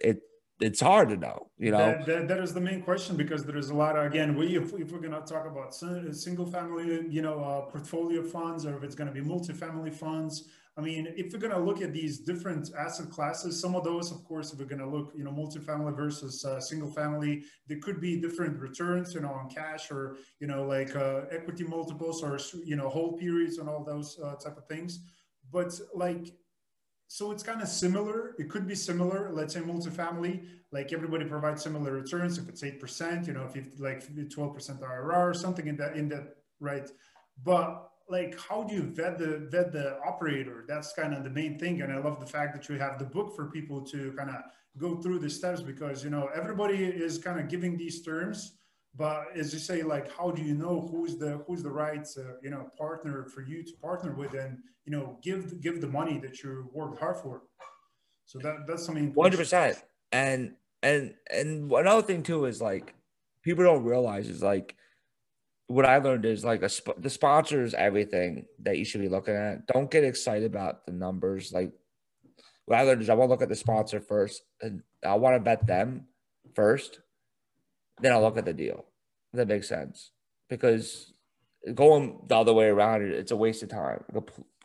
It it's hard to know, you know. That, that, that is the main question because there is a lot of again. We if, if we're going to talk about single family, you know, uh, portfolio funds, or if it's going to be multifamily funds. I mean, if we're going to look at these different asset classes, some of those, of course, if we're going to look, you know, multifamily versus uh, single family, there could be different returns, you know, on cash or, you know, like uh, equity multiples or, you know, hold periods and all those uh, type of things. But like so it's kind of similar. It could be similar. Let's say multifamily, like everybody provides similar returns. If it's eight percent, you know, if it's like twelve percent IRR or something in that in that right. But like, how do you vet the vet the operator? That's kind of the main thing. And I love the fact that you have the book for people to kind of go through the steps because you know everybody is kind of giving these terms but as you say like how do you know who's the who's the right uh, you know partner for you to partner with and you know give give the money that you worked hard for so that that's something 100% and and and another thing too is like people don't realize is like what I learned is like a sp- the sponsor is everything that you should be looking at. Don't get excited about the numbers. Like what I learned is I want to look at the sponsor first, and I want to bet them first, then I'll look at the deal. That makes sense because going the other way around, it's a waste of time, a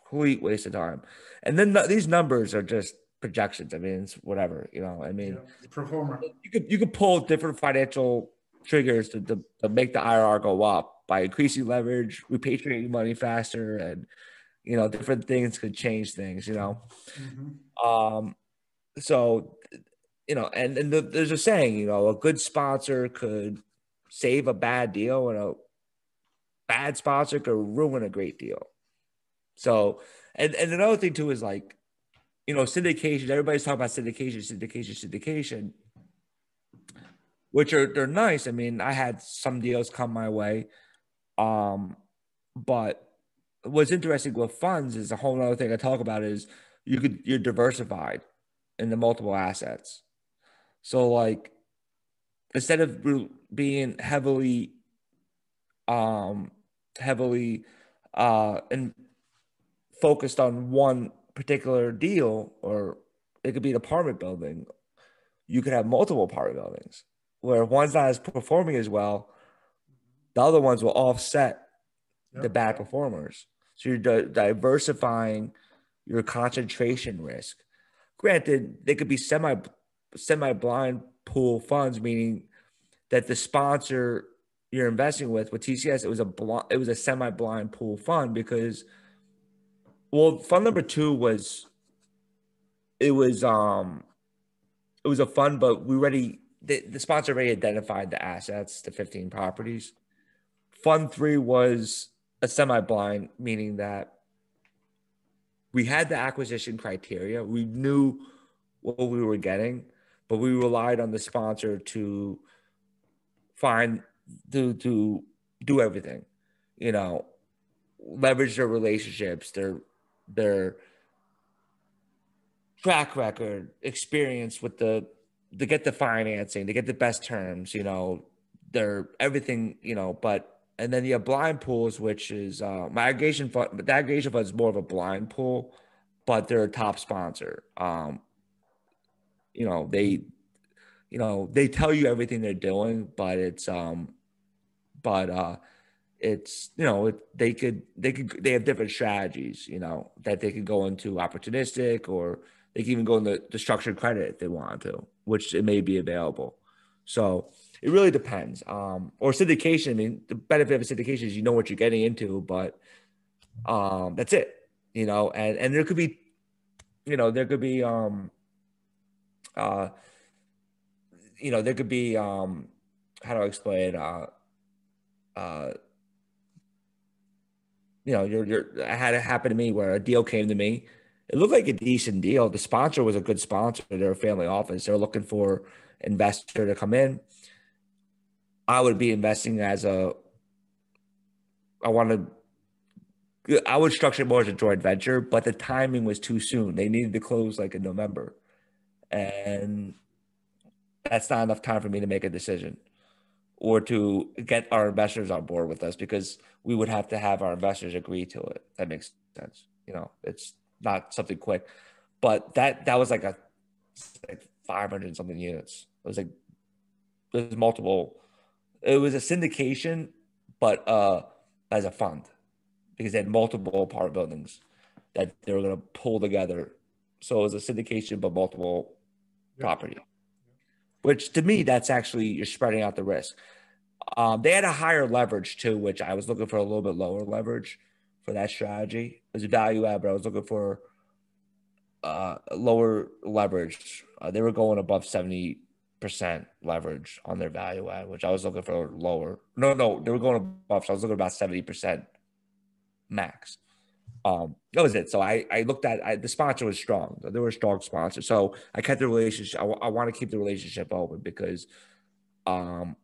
complete waste of time. And then the, these numbers are just projections. I mean, it's whatever, you know. I mean, yeah, pro forma. You could you could pull different financial triggers to, to, to make the IRR go up by increasing leverage, repatriating money faster, and you know different things could change things. You know, mm-hmm. um, so you know, and, and the, there's a saying, you know, a good sponsor could save a bad deal and a bad sponsor could ruin a great deal. So, and, and another thing too is like, you know, syndication, everybody's talking about syndication, syndication, syndication, which are, they're nice. I mean, I had some deals come my way. Um, but what's interesting with funds is a whole other thing I talk about is you could, you're diversified in the multiple assets. So like instead of being heavily um heavily uh and focused on one particular deal, or it could be an apartment building, you could have multiple apartment buildings where one's not as performing as well, the other ones will offset yep. the bad performers. So you're di- diversifying your concentration risk. Granted, they could be semi semi blind pool funds, meaning that the sponsor you're investing with with TCS, it was a bl- it was a semi blind pool fund because, well, fund number two was it was um it was a fund, but we already the, the sponsor already identified the assets, the 15 properties. Fund three was a semi blind, meaning that we had the acquisition criteria. We knew what we were getting, but we relied on the sponsor to find to to do everything. You know, leverage their relationships, their their track record, experience with the to get the financing, to get the best terms, you know, they're everything, you know, but and then you have blind pools, which is uh, my aggregation fund. But the aggregation fund is more of a blind pool, but they're a top sponsor. Um, you know, they, you know, they tell you everything they're doing, but it's um, but uh, it's you know it, they could they could they have different strategies, you know, that they could go into opportunistic or they can even go into the structured credit if they want to, which it may be available. So it really depends. Um, or syndication. I mean, the benefit of syndication is you know what you're getting into, but um, that's it. You know, and and there could be, you know, there could be, um, uh, you know, there could be, um, how do I explain? Uh, uh, you know, you're, you're, I had it happen to me where a deal came to me. It looked like a decent deal. The sponsor was a good sponsor. They're a family office. They're looking for investor to come in. I would be investing as a, I want to, I would structure it more as a joint venture, but the timing was too soon. They needed to close like in November. And that's not enough time for me to make a decision or to get our investors on board with us because we would have to have our investors agree to it. That makes sense. You know, it's not something quick, but that, that was like a, like 500 something units. It was like, there's multiple it was a syndication, but uh, as a fund because they had multiple apartment buildings that they were going to pull together. So it was a syndication, but multiple property. Which to me, that's actually you're spreading out the risk. Um, they had a higher leverage too, which I was looking for a little bit lower leverage for that strategy. It was a value add, but I was looking for uh, lower leverage. Uh, they were going above 70 percent leverage on their value add, which I was looking for lower. No, no, they were going above. So I was looking about seventy percent max. Um, that was it. So I I looked at I, the sponsor was strong. They were a strong sponsor. So I kept the relationship. I, I want to keep the relationship open because, um,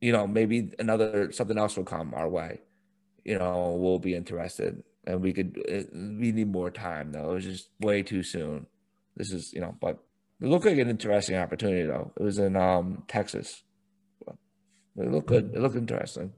you know, maybe another something else will come our way. You know, we'll be interested, and we could. It, we need more time though. It was just way too soon. This is you know, but it looked like an interesting opportunity, though. It was in um, Texas. It looked good. It looked interesting.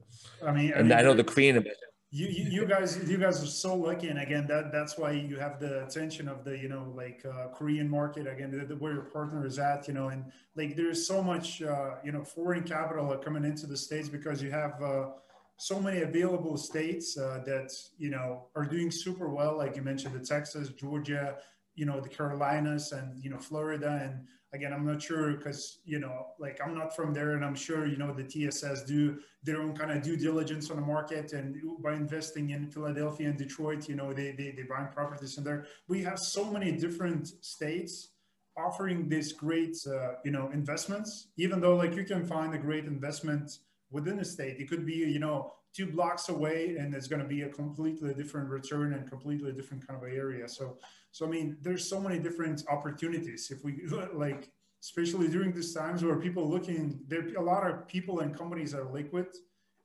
I mean, I and mean, I know the Korean. You, you, you guys you guys are so lucky, and again, that that's why you have the attention of the you know like uh, Korean market again, the, the, where your partner is at, you know, and like there's so much uh, you know foreign capital coming into the states because you have uh, so many available states uh, that you know are doing super well, like you mentioned, the Texas, Georgia, you know the Carolinas and you know Florida and again I'm not sure because you know like I'm not from there and I'm sure you know the TCS do their own kind of due diligence on the market and by investing in Philadelphia and Detroit you know they they they buying properties in there. We have so many different states offering these great uh, you know investments. Even though like you can find a great investment within a state it could be you know two blocks away and it's going to be a completely different return and completely different kind of area so so I mean, there's so many different opportunities. If we like, especially during these times where people looking, there a lot of people and companies are liquid,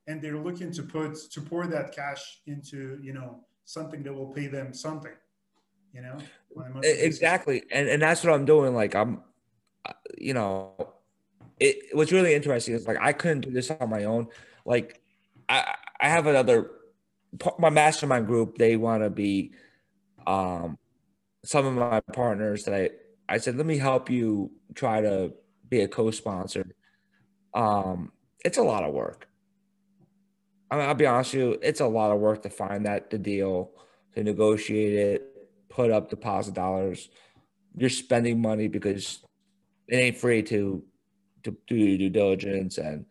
and they're looking to put to pour that cash into you know something that will pay them something. You know, exactly, and and that's what I'm doing. Like I'm, uh, you know, it what's really interesting is like I couldn't do this on my own. Like I I have another my mastermind group. They want to be um some of my partners that I I said, let me help you try to be a co-sponsor. Um, it's a lot of work. I mean, I'll be honest with you, it's a lot of work to find that the deal, to negotiate it, put up deposit dollars. You're spending money because it ain't free to to do due diligence and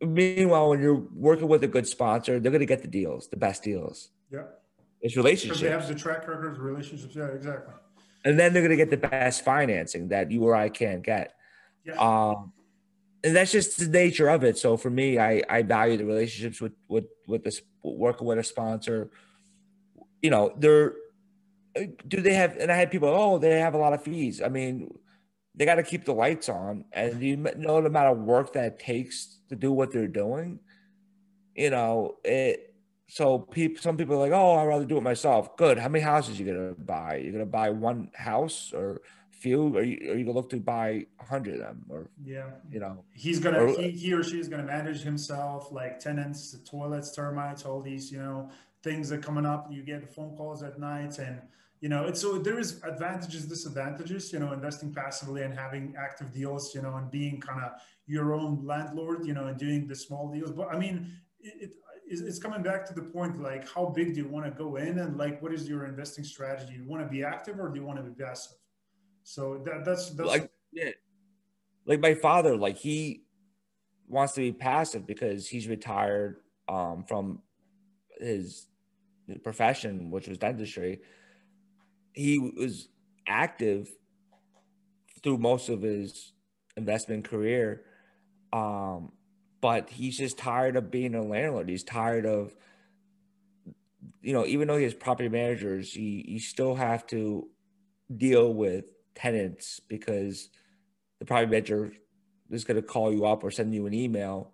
meanwhile when you're working with a good sponsor they're going to get the deals the best deals. Yeah. It's relationships they have the track record relationships yeah exactly. And then they're going to get the best financing that you or i can't get. Yeah. um and that's just the nature of it. So for me i i value the relationships with with with this working with a sponsor. You know they're do they have and i had people oh they have a lot of fees. I mean they got to keep the lights on and you know the amount of work that it takes to do what they're doing you know it so people some people are like oh i'd rather do it myself. Good. How many houses you gonna buy? You're gonna buy one house or few or you, are you gonna look to buy a hundred of them or yeah. you know he's gonna or, he, he or she is gonna manage himself like tenants toilets termites all these you know things that coming up. You get phone calls at night and you know it's so there is advantages disadvantages you know investing passively and having active deals you know and being kind of your own landlord you know and doing the small deals. But i mean it, it's coming back to the point like how big do you want to go in and like what is your investing strategy? You want to be active or do you want to be passive? So that, that's that's like yeah like my father like he wants to be passive because he's retired um from his profession which was dentistry he was active through most of his investment career. Um, but he's just tired of being a landlord. He's tired of, you know, even though he has property managers, he you still have to deal with tenants because the property manager is going to call you up or send you an email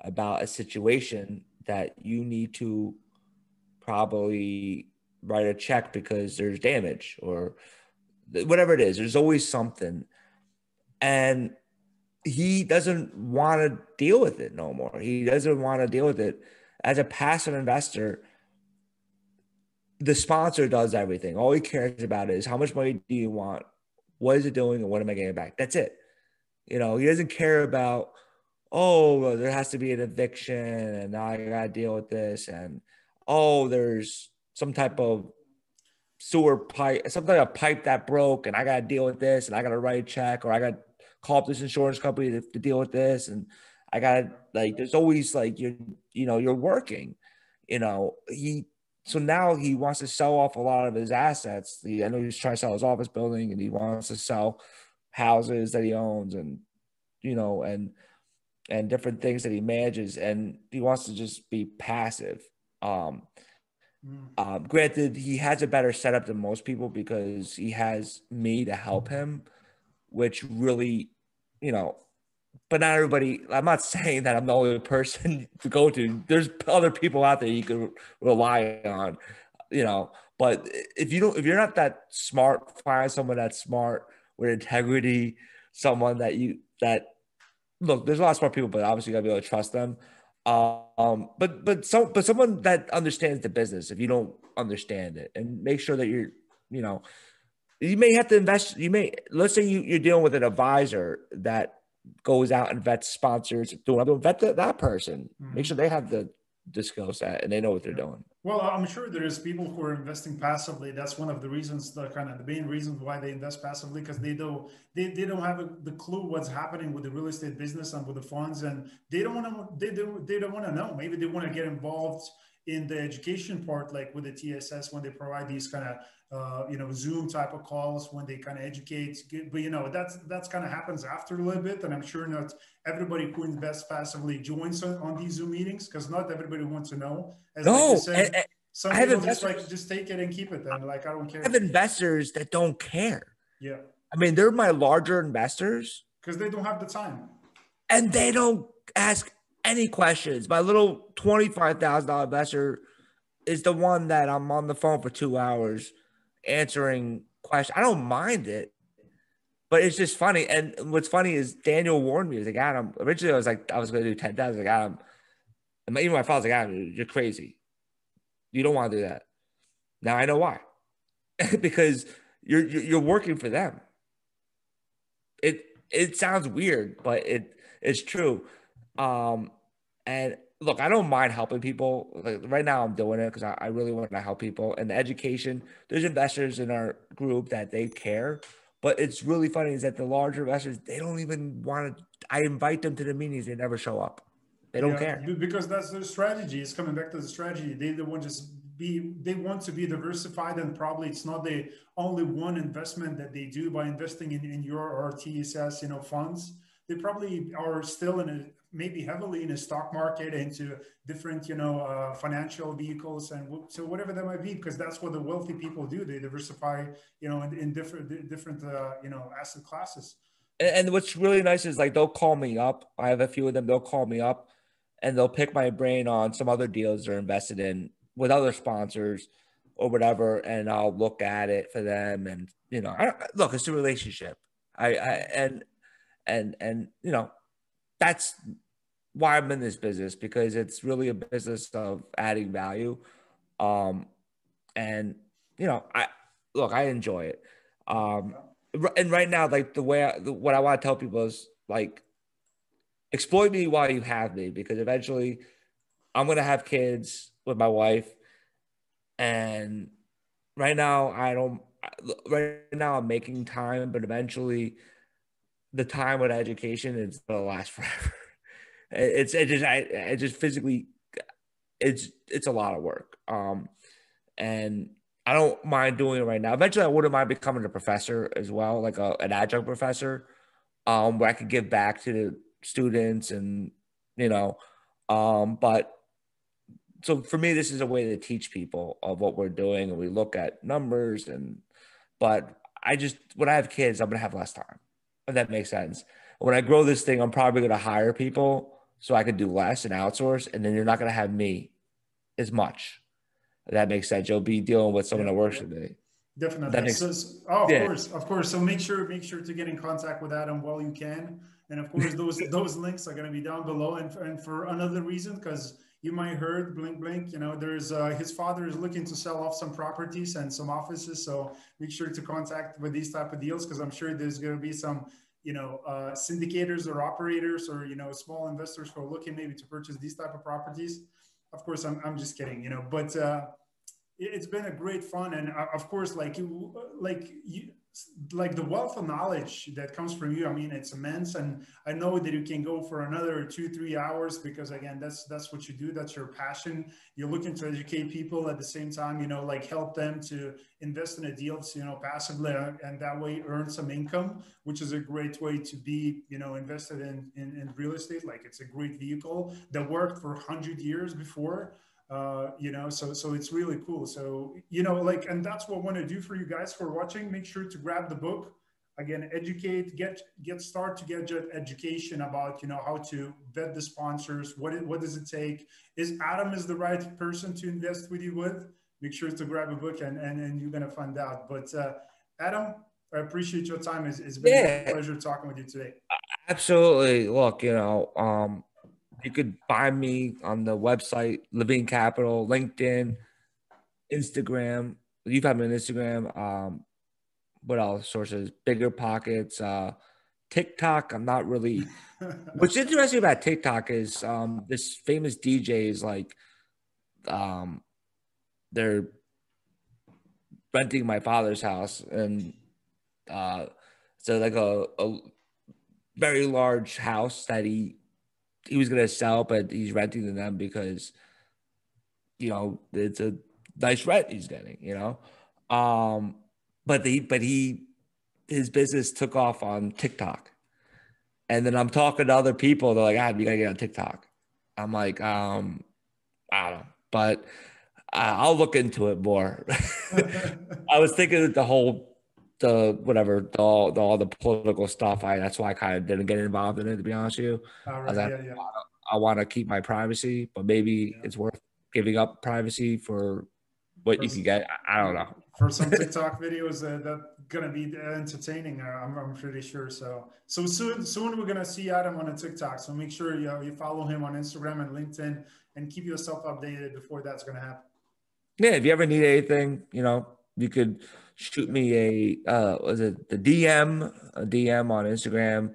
about a situation that you need to probably write a check because there's damage or whatever it is. There's always something. And he doesn't want to deal with it no more. He doesn't want to deal with it. As a passive investor, the sponsor does everything. All he cares about is how much money do you want? What is it doing? And what am I getting back? That's it. You know, he doesn't care about, oh, well, there has to be an eviction and now I got to deal with this. And, oh, there's some type of sewer pipe, some type of pipe that broke, and I got to deal with this, and I got to write a check, or I got to call up this insurance company to, to deal with this, and I got like. There's always like you're, you know, you're working. You know, he so now he wants to sell off a lot of his assets. He, I know he's trying to sell his office building, and he wants to sell houses that he owns, and you know, and and different things that he manages, and he wants to just be passive. Um, Um, granted, he has a better setup than most people because he has me to help him, which really, you know, but not everybody. I'm not saying that I'm the only person to go to. There's other people out there you can rely on, you know. But if you don't, if you're not that smart, find someone that's smart with integrity, someone that you that look. There's a lot of smart people, but obviously you gotta be able to trust them. Um, but but so but someone that understands the business, if you don't understand it, and make sure that you're, you know, you may have to invest. You may let's say you, you're dealing with an advisor that goes out and vets sponsors, doing other vet that, that person. Mm-hmm. Make sure they have the the that and they know what they're doing. Well, I'm sure there is people who are investing passively. That's one of the reasons, the kind of the main reasons why they invest passively, because they don't they, they don't have a, the clue what's happening with the real estate business and with the funds, and they don't want to they don't they don't want to know. Maybe they want to get involved in the education part, like with the TCS when they provide these kind of uh, you know Zoom type of calls when they kind of educate. But you know that's that's kind of happens after a little bit, and I'm sure not everybody who invests passively joins on, these Zoom meetings because not everybody wants to know. As no, said, and, and some people just like just take it and keep it. Then like I don't care. I have investors that don't care. Yeah, I mean they're my larger investors because they don't have the time, and they don't ask any questions. My little twenty-five thousand dollar investor is the one that I'm on the phone for two hours answering questions. I don't mind it, but it's just funny. And what's funny is Daniel warned me. He's like, Adam. Originally, I was like, I was going to do ten thousand. Like Adam, and even my father's like, Adam, you're crazy. You don't want to do that. Now I know why. because you're you're working for them. It it sounds weird, but it it's true. Um, and look, I don't mind helping people. Like right now, I'm doing it because I, I really want to help people. And the education, there's investors in our group that they care, but it's really funny is that the larger investors they don't even want to. I invite them to the meetings, they never show up. They don't yeah, care because that's their strategy. It's coming back to the strategy. They the one just be they want to be diversified and probably it's not the only one investment that they do by investing in, in your or TCS you know funds. They probably are still in a maybe heavily in a stock market into different you know uh, financial vehicles and so whatever that might be because that's what the wealthy people do. They diversify you know in, in different different uh, you know asset classes. And, and what's really nice is like they'll call me up. I have a few of them. They'll call me up and they'll pick my brain on some other deals they're invested in with other sponsors or whatever and i'll look at it for them and you know I, look it's a relationship. I, I and and and you know that's why I'm in this business because it's really a business of adding value. Um, and you know, I look, I enjoy it. Um, and right now, like the way I, what I want to tell people is like, exploit me while you have me because eventually I'm going to have kids with my wife. And right now, I don't, right now, I'm making time, but eventually, the time with education is going to last forever. It's it just I it just physically it's it's a lot of work. Um, and I don't mind doing it right now. Eventually, I wouldn't mind becoming a professor as well, like a, an adjunct professor, um, where I could give back to the students and you know, um, but so for me, this is a way to teach people of what we're doing, and we look at numbers and. But I just when I have kids, I'm gonna have less time. If that makes sense. When I grow this thing, I'm probably gonna hire people so I could do less and outsource, and then you're not going to have me as much. That makes sense. You'll be dealing with someone yeah, that works yeah. with me. Definitely. That makes, so, oh, of yeah. course, of course. So make sure make sure to get in contact with Adam while you can, and of course those those links are going to be down below. And and for another reason, because you might heard blink blink. You know, there's uh, his father is looking to sell off some properties and some offices. So make sure to contact with these type of deals because I'm sure there's going to be some you know, uh, syndicators or operators or, you know, small investors who are looking maybe to purchase these type of properties. Of course, I'm, I'm just kidding, you know, but uh, it, has been a great fun. And uh, of course, like, you like you, like the wealth of knowledge that comes from you i mean it's immense. And i know that you can go for another two three hours because again that's that's what you do. That's your passion. You're looking to educate people at the same time you know like help them to invest in a deal you know passively uh, and that way earn some income which is a great way to be you know invested in in, in real estate. Like it's a great vehicle that worked for 100 years before uh, you know, so so it's really cool. So you know, like, and that's what I want to do for you guys for watching. Make sure to grab the book. Again, educate, get get start to get education about you know how to vet the sponsors. What it, what does it take? Is Adam is the right person to invest with you with? Make sure to grab a book and and, and you're gonna find out. But uh, Adam, I appreciate your time. It's, it's been yeah. a pleasure talking with you today. Absolutely. Look, you know, um, you could find me on the website, Levine Capital, LinkedIn, Instagram. You've had me on Instagram. Um, what else sources? Bigger Pockets, uh, TikTok. I'm not really. What's interesting about TikTok is um, this famous DJ is like, um, they're renting my father's house, and uh, so like a, a very large house that he he was gonna sell, but he's renting to them because you know it's a nice rent he's getting, you know. Um, but he but he his business took off on TikTok. And then I'm talking to other people, they're like, ah, you gotta get on TikTok. I'm like, um, I don't know, but I'll look into it more. I was thinking that the whole the whatever the, all the all the political stuff. I that's why I kind of didn't get involved in it to be honest with you. Right, I, yeah, yeah. I want to keep my privacy, but maybe yeah. it's worth giving up privacy for what for you can get. I don't know. For some TikTok videos uh, that gonna be entertaining, uh, I'm, I'm pretty sure. So so soon soon we're gonna see Adam on a TikTok. So make sure you, you follow him on Instagram and LinkedIn and keep yourself updated before that's gonna happen. Yeah, if you ever need anything, you know, you could shoot me a uh, was it the DM a DM on Instagram,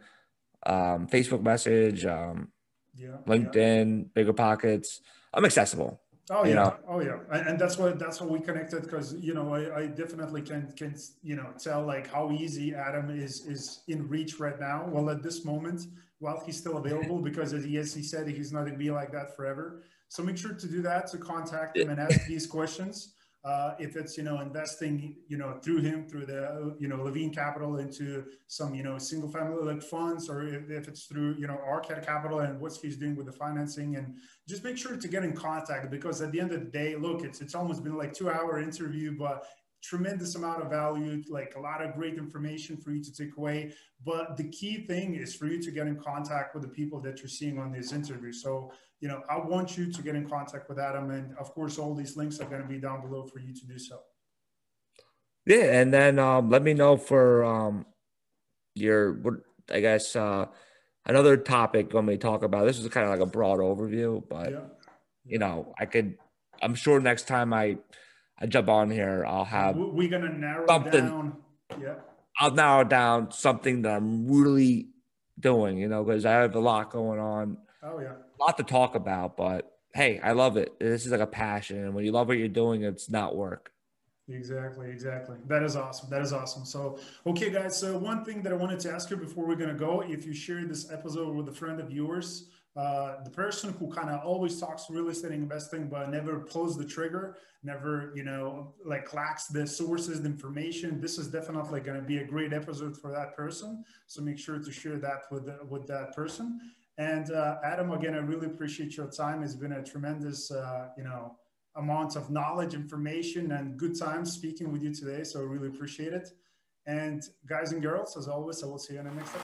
um, Facebook message, um, yeah, LinkedIn, yeah. Bigger Pockets. I'm accessible. Oh yeah, know? oh yeah, and, and, that's what that's what we connected because you know I, I, definitely can can you know tell like how easy Adam is is in reach right now. Well, at this moment, while he's still available, because as he, as he said, he's not to be like that forever. So make sure to do that to contact him and ask these questions uh, if it's you know investing you know through him through the you know Levine Capital into some you know single family like funds or if, if it's through you know Arkad Capital and what he's doing with the financing and just make sure to get in contact because at the end of the day look it's it's almost been like two hour interview but tremendous amount of value, like a lot of great information for you to take away. But the key thing is for you to get in contact with the people that you're seeing on this interview. So, you know, I want you to get in contact with Adam. And of course, all these links are going to be down below for you to do so. Yeah. And then um, let me know for um, your, I guess, uh, another topic when we talk about this is kind of like a broad overview, but, yeah. you know, I could, I'm sure next time I, I jump on here, I'll have we're gonna narrow something, down. Yeah. I'll narrow down something that I'm really doing, you know, because I have a lot going on. Oh yeah. A lot to talk about, but hey, I love it. This is like a passion. And when you love what you're doing, it's not work. Exactly, exactly. That is awesome. That is awesome. So, okay, guys. So, one thing that I wanted to ask you before we're going to go if you share this episode with a friend of yours, uh, the person who kind of always talks real estate investing but never pulls the trigger never you know like lacks the sources the information this is definitely going to be a great episode for that person so make sure to share that with with that person and uh, adam again i really appreciate your time. It's been a tremendous uh, you know amount of knowledge information and good time speaking with you today. So i really appreciate it. And guys and girls as always i will see you in the next episode